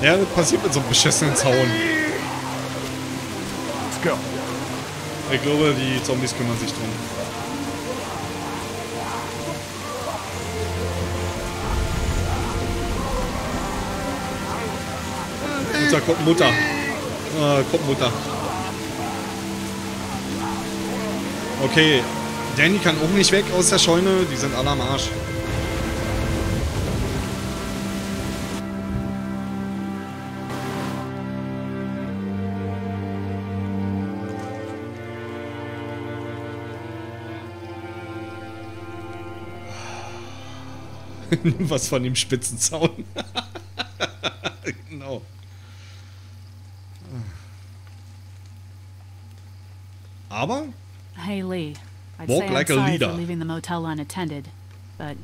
Ja, das passiert mit so einem beschissenen Zaun. Let's go. Ich glaube, die Zombies kümmern sich drum. Mutter kommt Mutter. Ah, kommt Mutter. Okay, Danny kann auch nicht weg aus der Scheune. Die sind alle am Arsch. *laughs* Was von dem Spitzenzaun. *laughs* I'd Walk say like a I'm sorry leader. for leaving the motel unattended, but,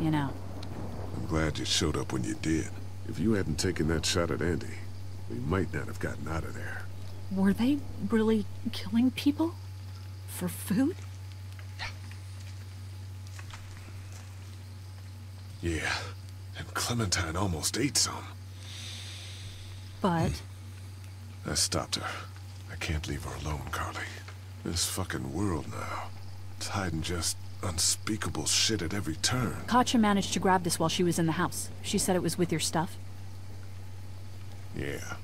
you know. I'm glad you showed up when you did. If you hadn't taken that shot at Andy, we might not have gotten out of there. Were they really killing people? For food? Yeah, and Clementine almost ate some. But I stopped her. I can't leave her alone, Carly. This fucking world now. It's hiding just unspeakable shit at every turn. Katja managed to grab this while she was in the house. She said it was with your stuff. Yeah.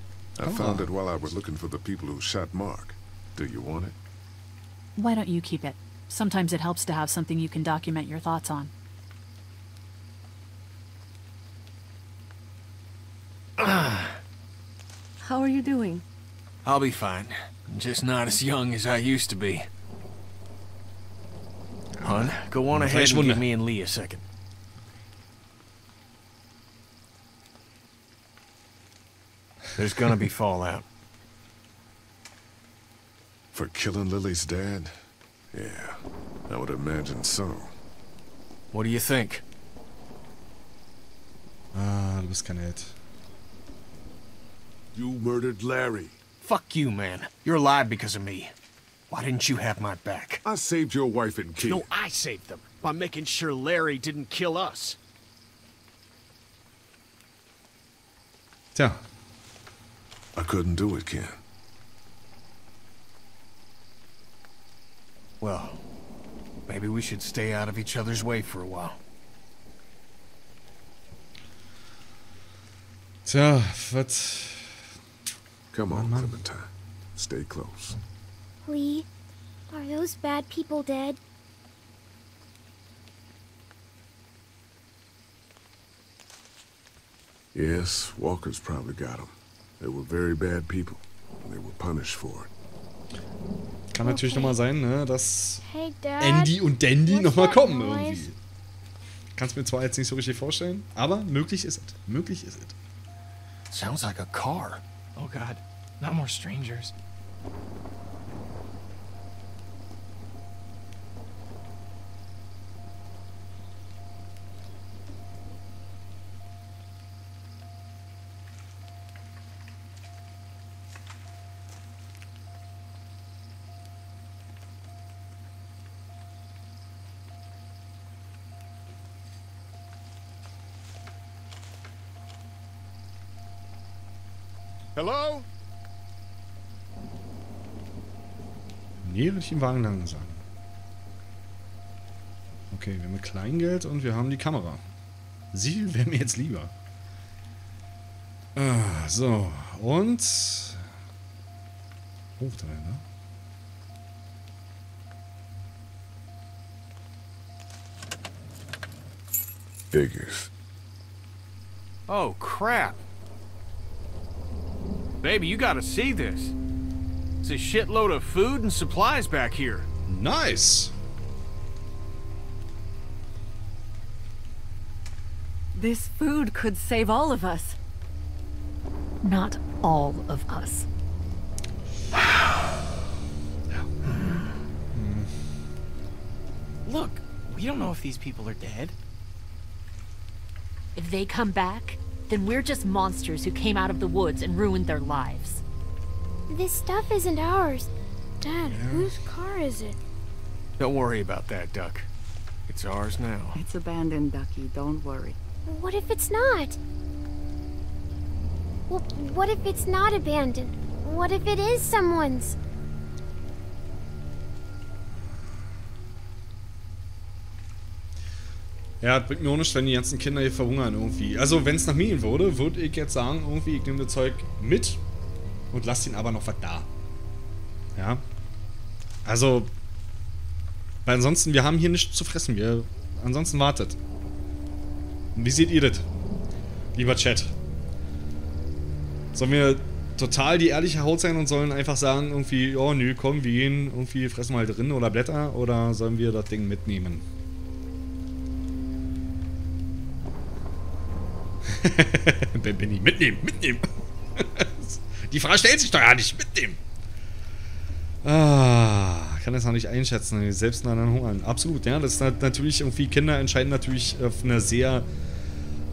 I Come found it while I was looking for the people who shot Mark. Do you want it? Why don't you keep it? Sometimes it helps to have something you can document your thoughts on. How are you doing? I'll be fine. I'm just not as young as I used to be. Hun, go on ahead and give me and Lee a second. There's gonna be fallout. For killing Lily's dad? Yeah, I would imagine so. What do you think? Ah, du bist kein Held. You murdered Larry. Fuck you, man. You're alive because of me. Why didn't you have my back? I saved your wife and kid. No, I saved them by making sure Larry didn't kill us. Tja, I couldn't do it, Ken. Well, maybe we should stay out of each other's way for a while. tja, was... Come on, Clementine. Stay close. Lee, are those bad people dead? Yes, Walker's probably got them. They were very bad people, and they were punished for it. Kann natürlich nochmal sein, ne, dass Hey, Dad. Andy und Dandy nochmal kommen noise? irgendwie. Kannst mir zwar jetzt nicht so richtig vorstellen, aber möglich ist es. Möglich ist es. Sounds like a car. Oh god, not more strangers. Nähere dich dem Wagen langsam. Okay, wir haben Kleingeld und wir haben die Kamera. Sie *laughs* wäre mir jetzt lieber. Ah, so, und... Hochdrehen, ne? Figures. Oh, crap. Baby, you gotta see this. It's a shitload of food and supplies back here. Nice! This food could save all of us. Not all of us. Look, we don't know if these people are dead. If they come back, then we're just monsters who came out of the woods and ruined their lives. This stuff isn't ours. Dad, whose car is it? Don't worry about that, Duck. It's ours now. It's abandoned, Ducky. Don't worry. What if it's not? Well, what if it's not abandoned? What if it is someone's? Ja, das bringt mir auch nichts, wenn die ganzen Kinder hier verhungern irgendwie. Also, wenn es nach mir gehen würde, würde ich jetzt sagen, irgendwie, ich nehme das Zeug mit und lasst ihn aber noch was da. Ja. Also, weil ansonsten, wir haben hier nichts zu fressen. Wir, ansonsten wartet. Wie seht ihr das? Lieber Chat. Sollen wir total die ehrliche Haut sein und sollen einfach sagen, irgendwie, oh nö, komm, wir gehen irgendwie fressen mal drin oder Blätter oder sollen wir das Ding mitnehmen? *laughs* Benny, mitnehmen, mitnehmen. *laughs* die Frage stellt sich doch ja nicht, mitnehmen. Ah, kann das noch nicht einschätzen. Selbst nach einem Hungern. Absolut, ja. Das ist natürlich irgendwie, Kinder entscheiden natürlich auf eine sehr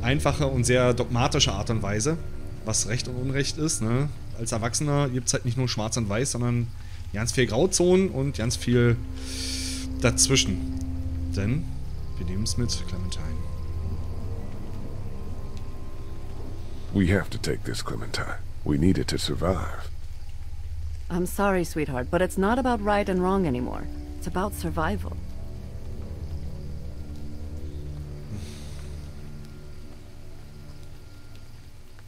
einfache und sehr dogmatische Art und Weise, was Recht und Unrecht ist. Ne? Als Erwachsener gibt es halt nicht nur Schwarz und Weiß, sondern ganz viel Grauzonen und ganz viel dazwischen. Denn wir nehmen es mit Clementine. We have to take this, Clementine. We need it to survive. I'm sorry, sweetheart, but it's not about right and wrong anymore. It's about survival.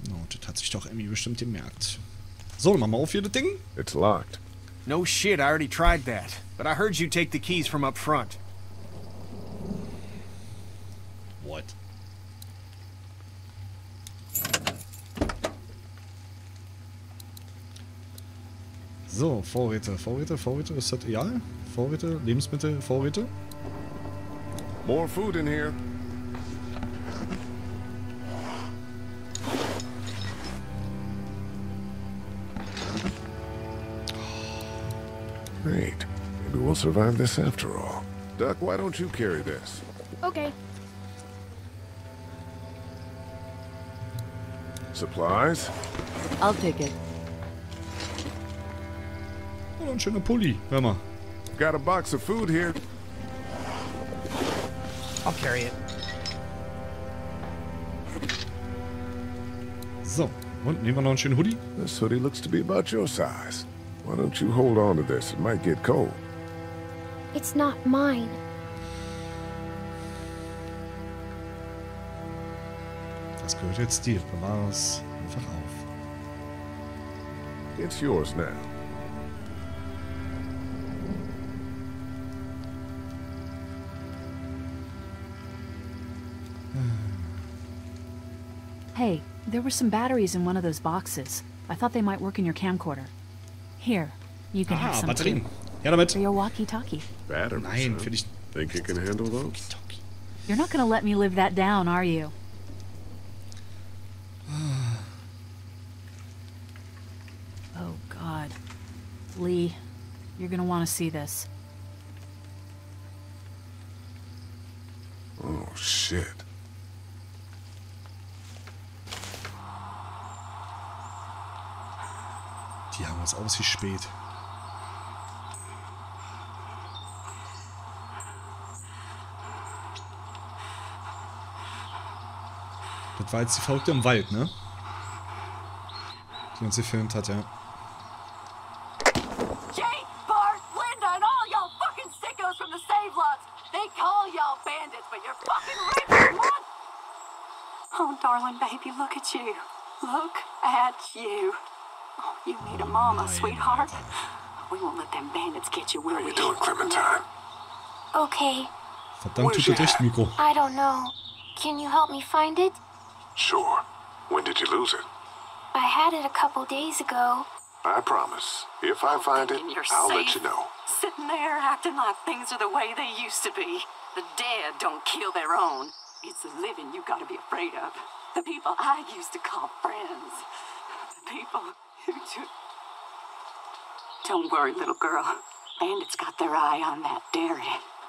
No, das hat sich doch Emmy bestimmt gemerkt. So, dann machen wir auf hier das Ding. It's locked. No shit, I already tried that. But I heard you take the keys from up front. What? So, Vorräte, Vorräte, Vorräte, ist das ja? Vorräte, Lebensmittel, Vorräte? More food in here. Great. Maybe we'll survive this after all. Duck, why don't you carry this? Okay. Supplies? I'll take it. Oh, ein schöner Pulli. Hör mal. Got a box of food here. I'll carry it. So, und nehmen wir noch einen schönen Hoodie? This hoodie looks to be about your size. Why don't you hold on to this? It might get cold. It's not mine. Das gehört jetzt dir. Bewahr es einfach auf. It's yours now. There were some batteries in one of those boxes. I thought they might work in your camcorder. Here, you can have ah, some Batterien. too. Her damit. For your walkie-talkie. Batteries, Nein, huh? für. Think you can handle those? You're not gonna let me live that down, are you? *sighs* oh, God. Lee, you're gonna want to see this. Oh, shit. Die haben uns ausgespäht. Das war jetzt die Verrückte im Wald, ne? Die uns gefilmt hat, ja. Jake, Bart, Linda, and all y'all fucking sickos from the save lots. They call y'all bandits, but you're fucking raping one. Oh, darling baby, look at you. Look at you. Oh, you need a mama, sweetheart. We won't let them bandits get you, will we? doing, Clementine? Okay. Verdammt, tut das echt, Mikro. I don't know. Can you help me find it? Sure. When did you lose it? I had it a couple days ago. I promise. If I find it, you're I'll let you know. Sitting there acting like things are the way they used to be. The dead don't kill their own. It's the living you gotta be afraid of. The people I used to call friends. The people who took. *laughs* Don't worry, little girl. Bandits got their eye on that dairy.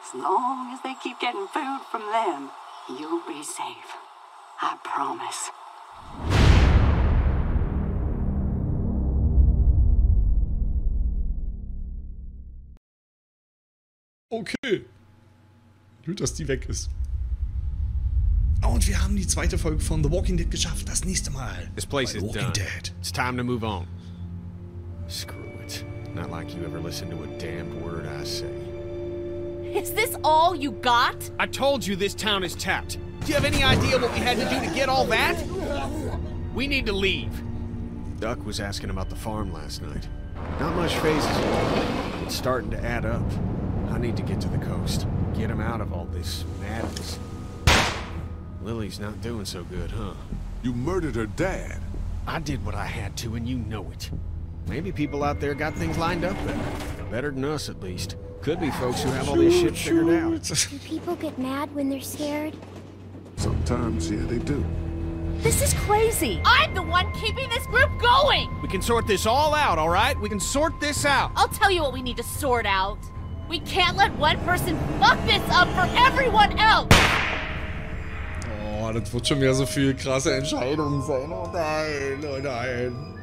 As long as they keep getting food from them, you'll be safe. I promise. Okay. Gut, dass die weg ist. Und wir haben die zweite Folge von The Walking Dead geschafft. Das nächste Mal. This place bei is Walking done. Dead. It's time to move on. Screw it. Not like you ever listen to a damned word I say. Is this all you got? I told you this town is tapped. Do you have any idea what we had to do to get all that? We need to leave. Duck was asking about the farm last night. Not much phases yet. It's starting to add up. I need to get to the coast. Get him out of all this madness. Lily's not doing so good, huh? You murdered her dad. I did what I had to, and you know it. Maybe people out there got things lined up better. Better than us, at least. Could be folks who have all this shit figured out. Do people get mad when they're scared? Sometimes, yeah, they do. This is crazy. I'm the one keeping this group going. We can sort this all out, all right? We can sort this out. I'll tell you what we need to sort out. We can't let one person fuck this up for everyone else. Das wird schon wieder so viel krasse Entscheidungen sein. Oh nein, oh nein.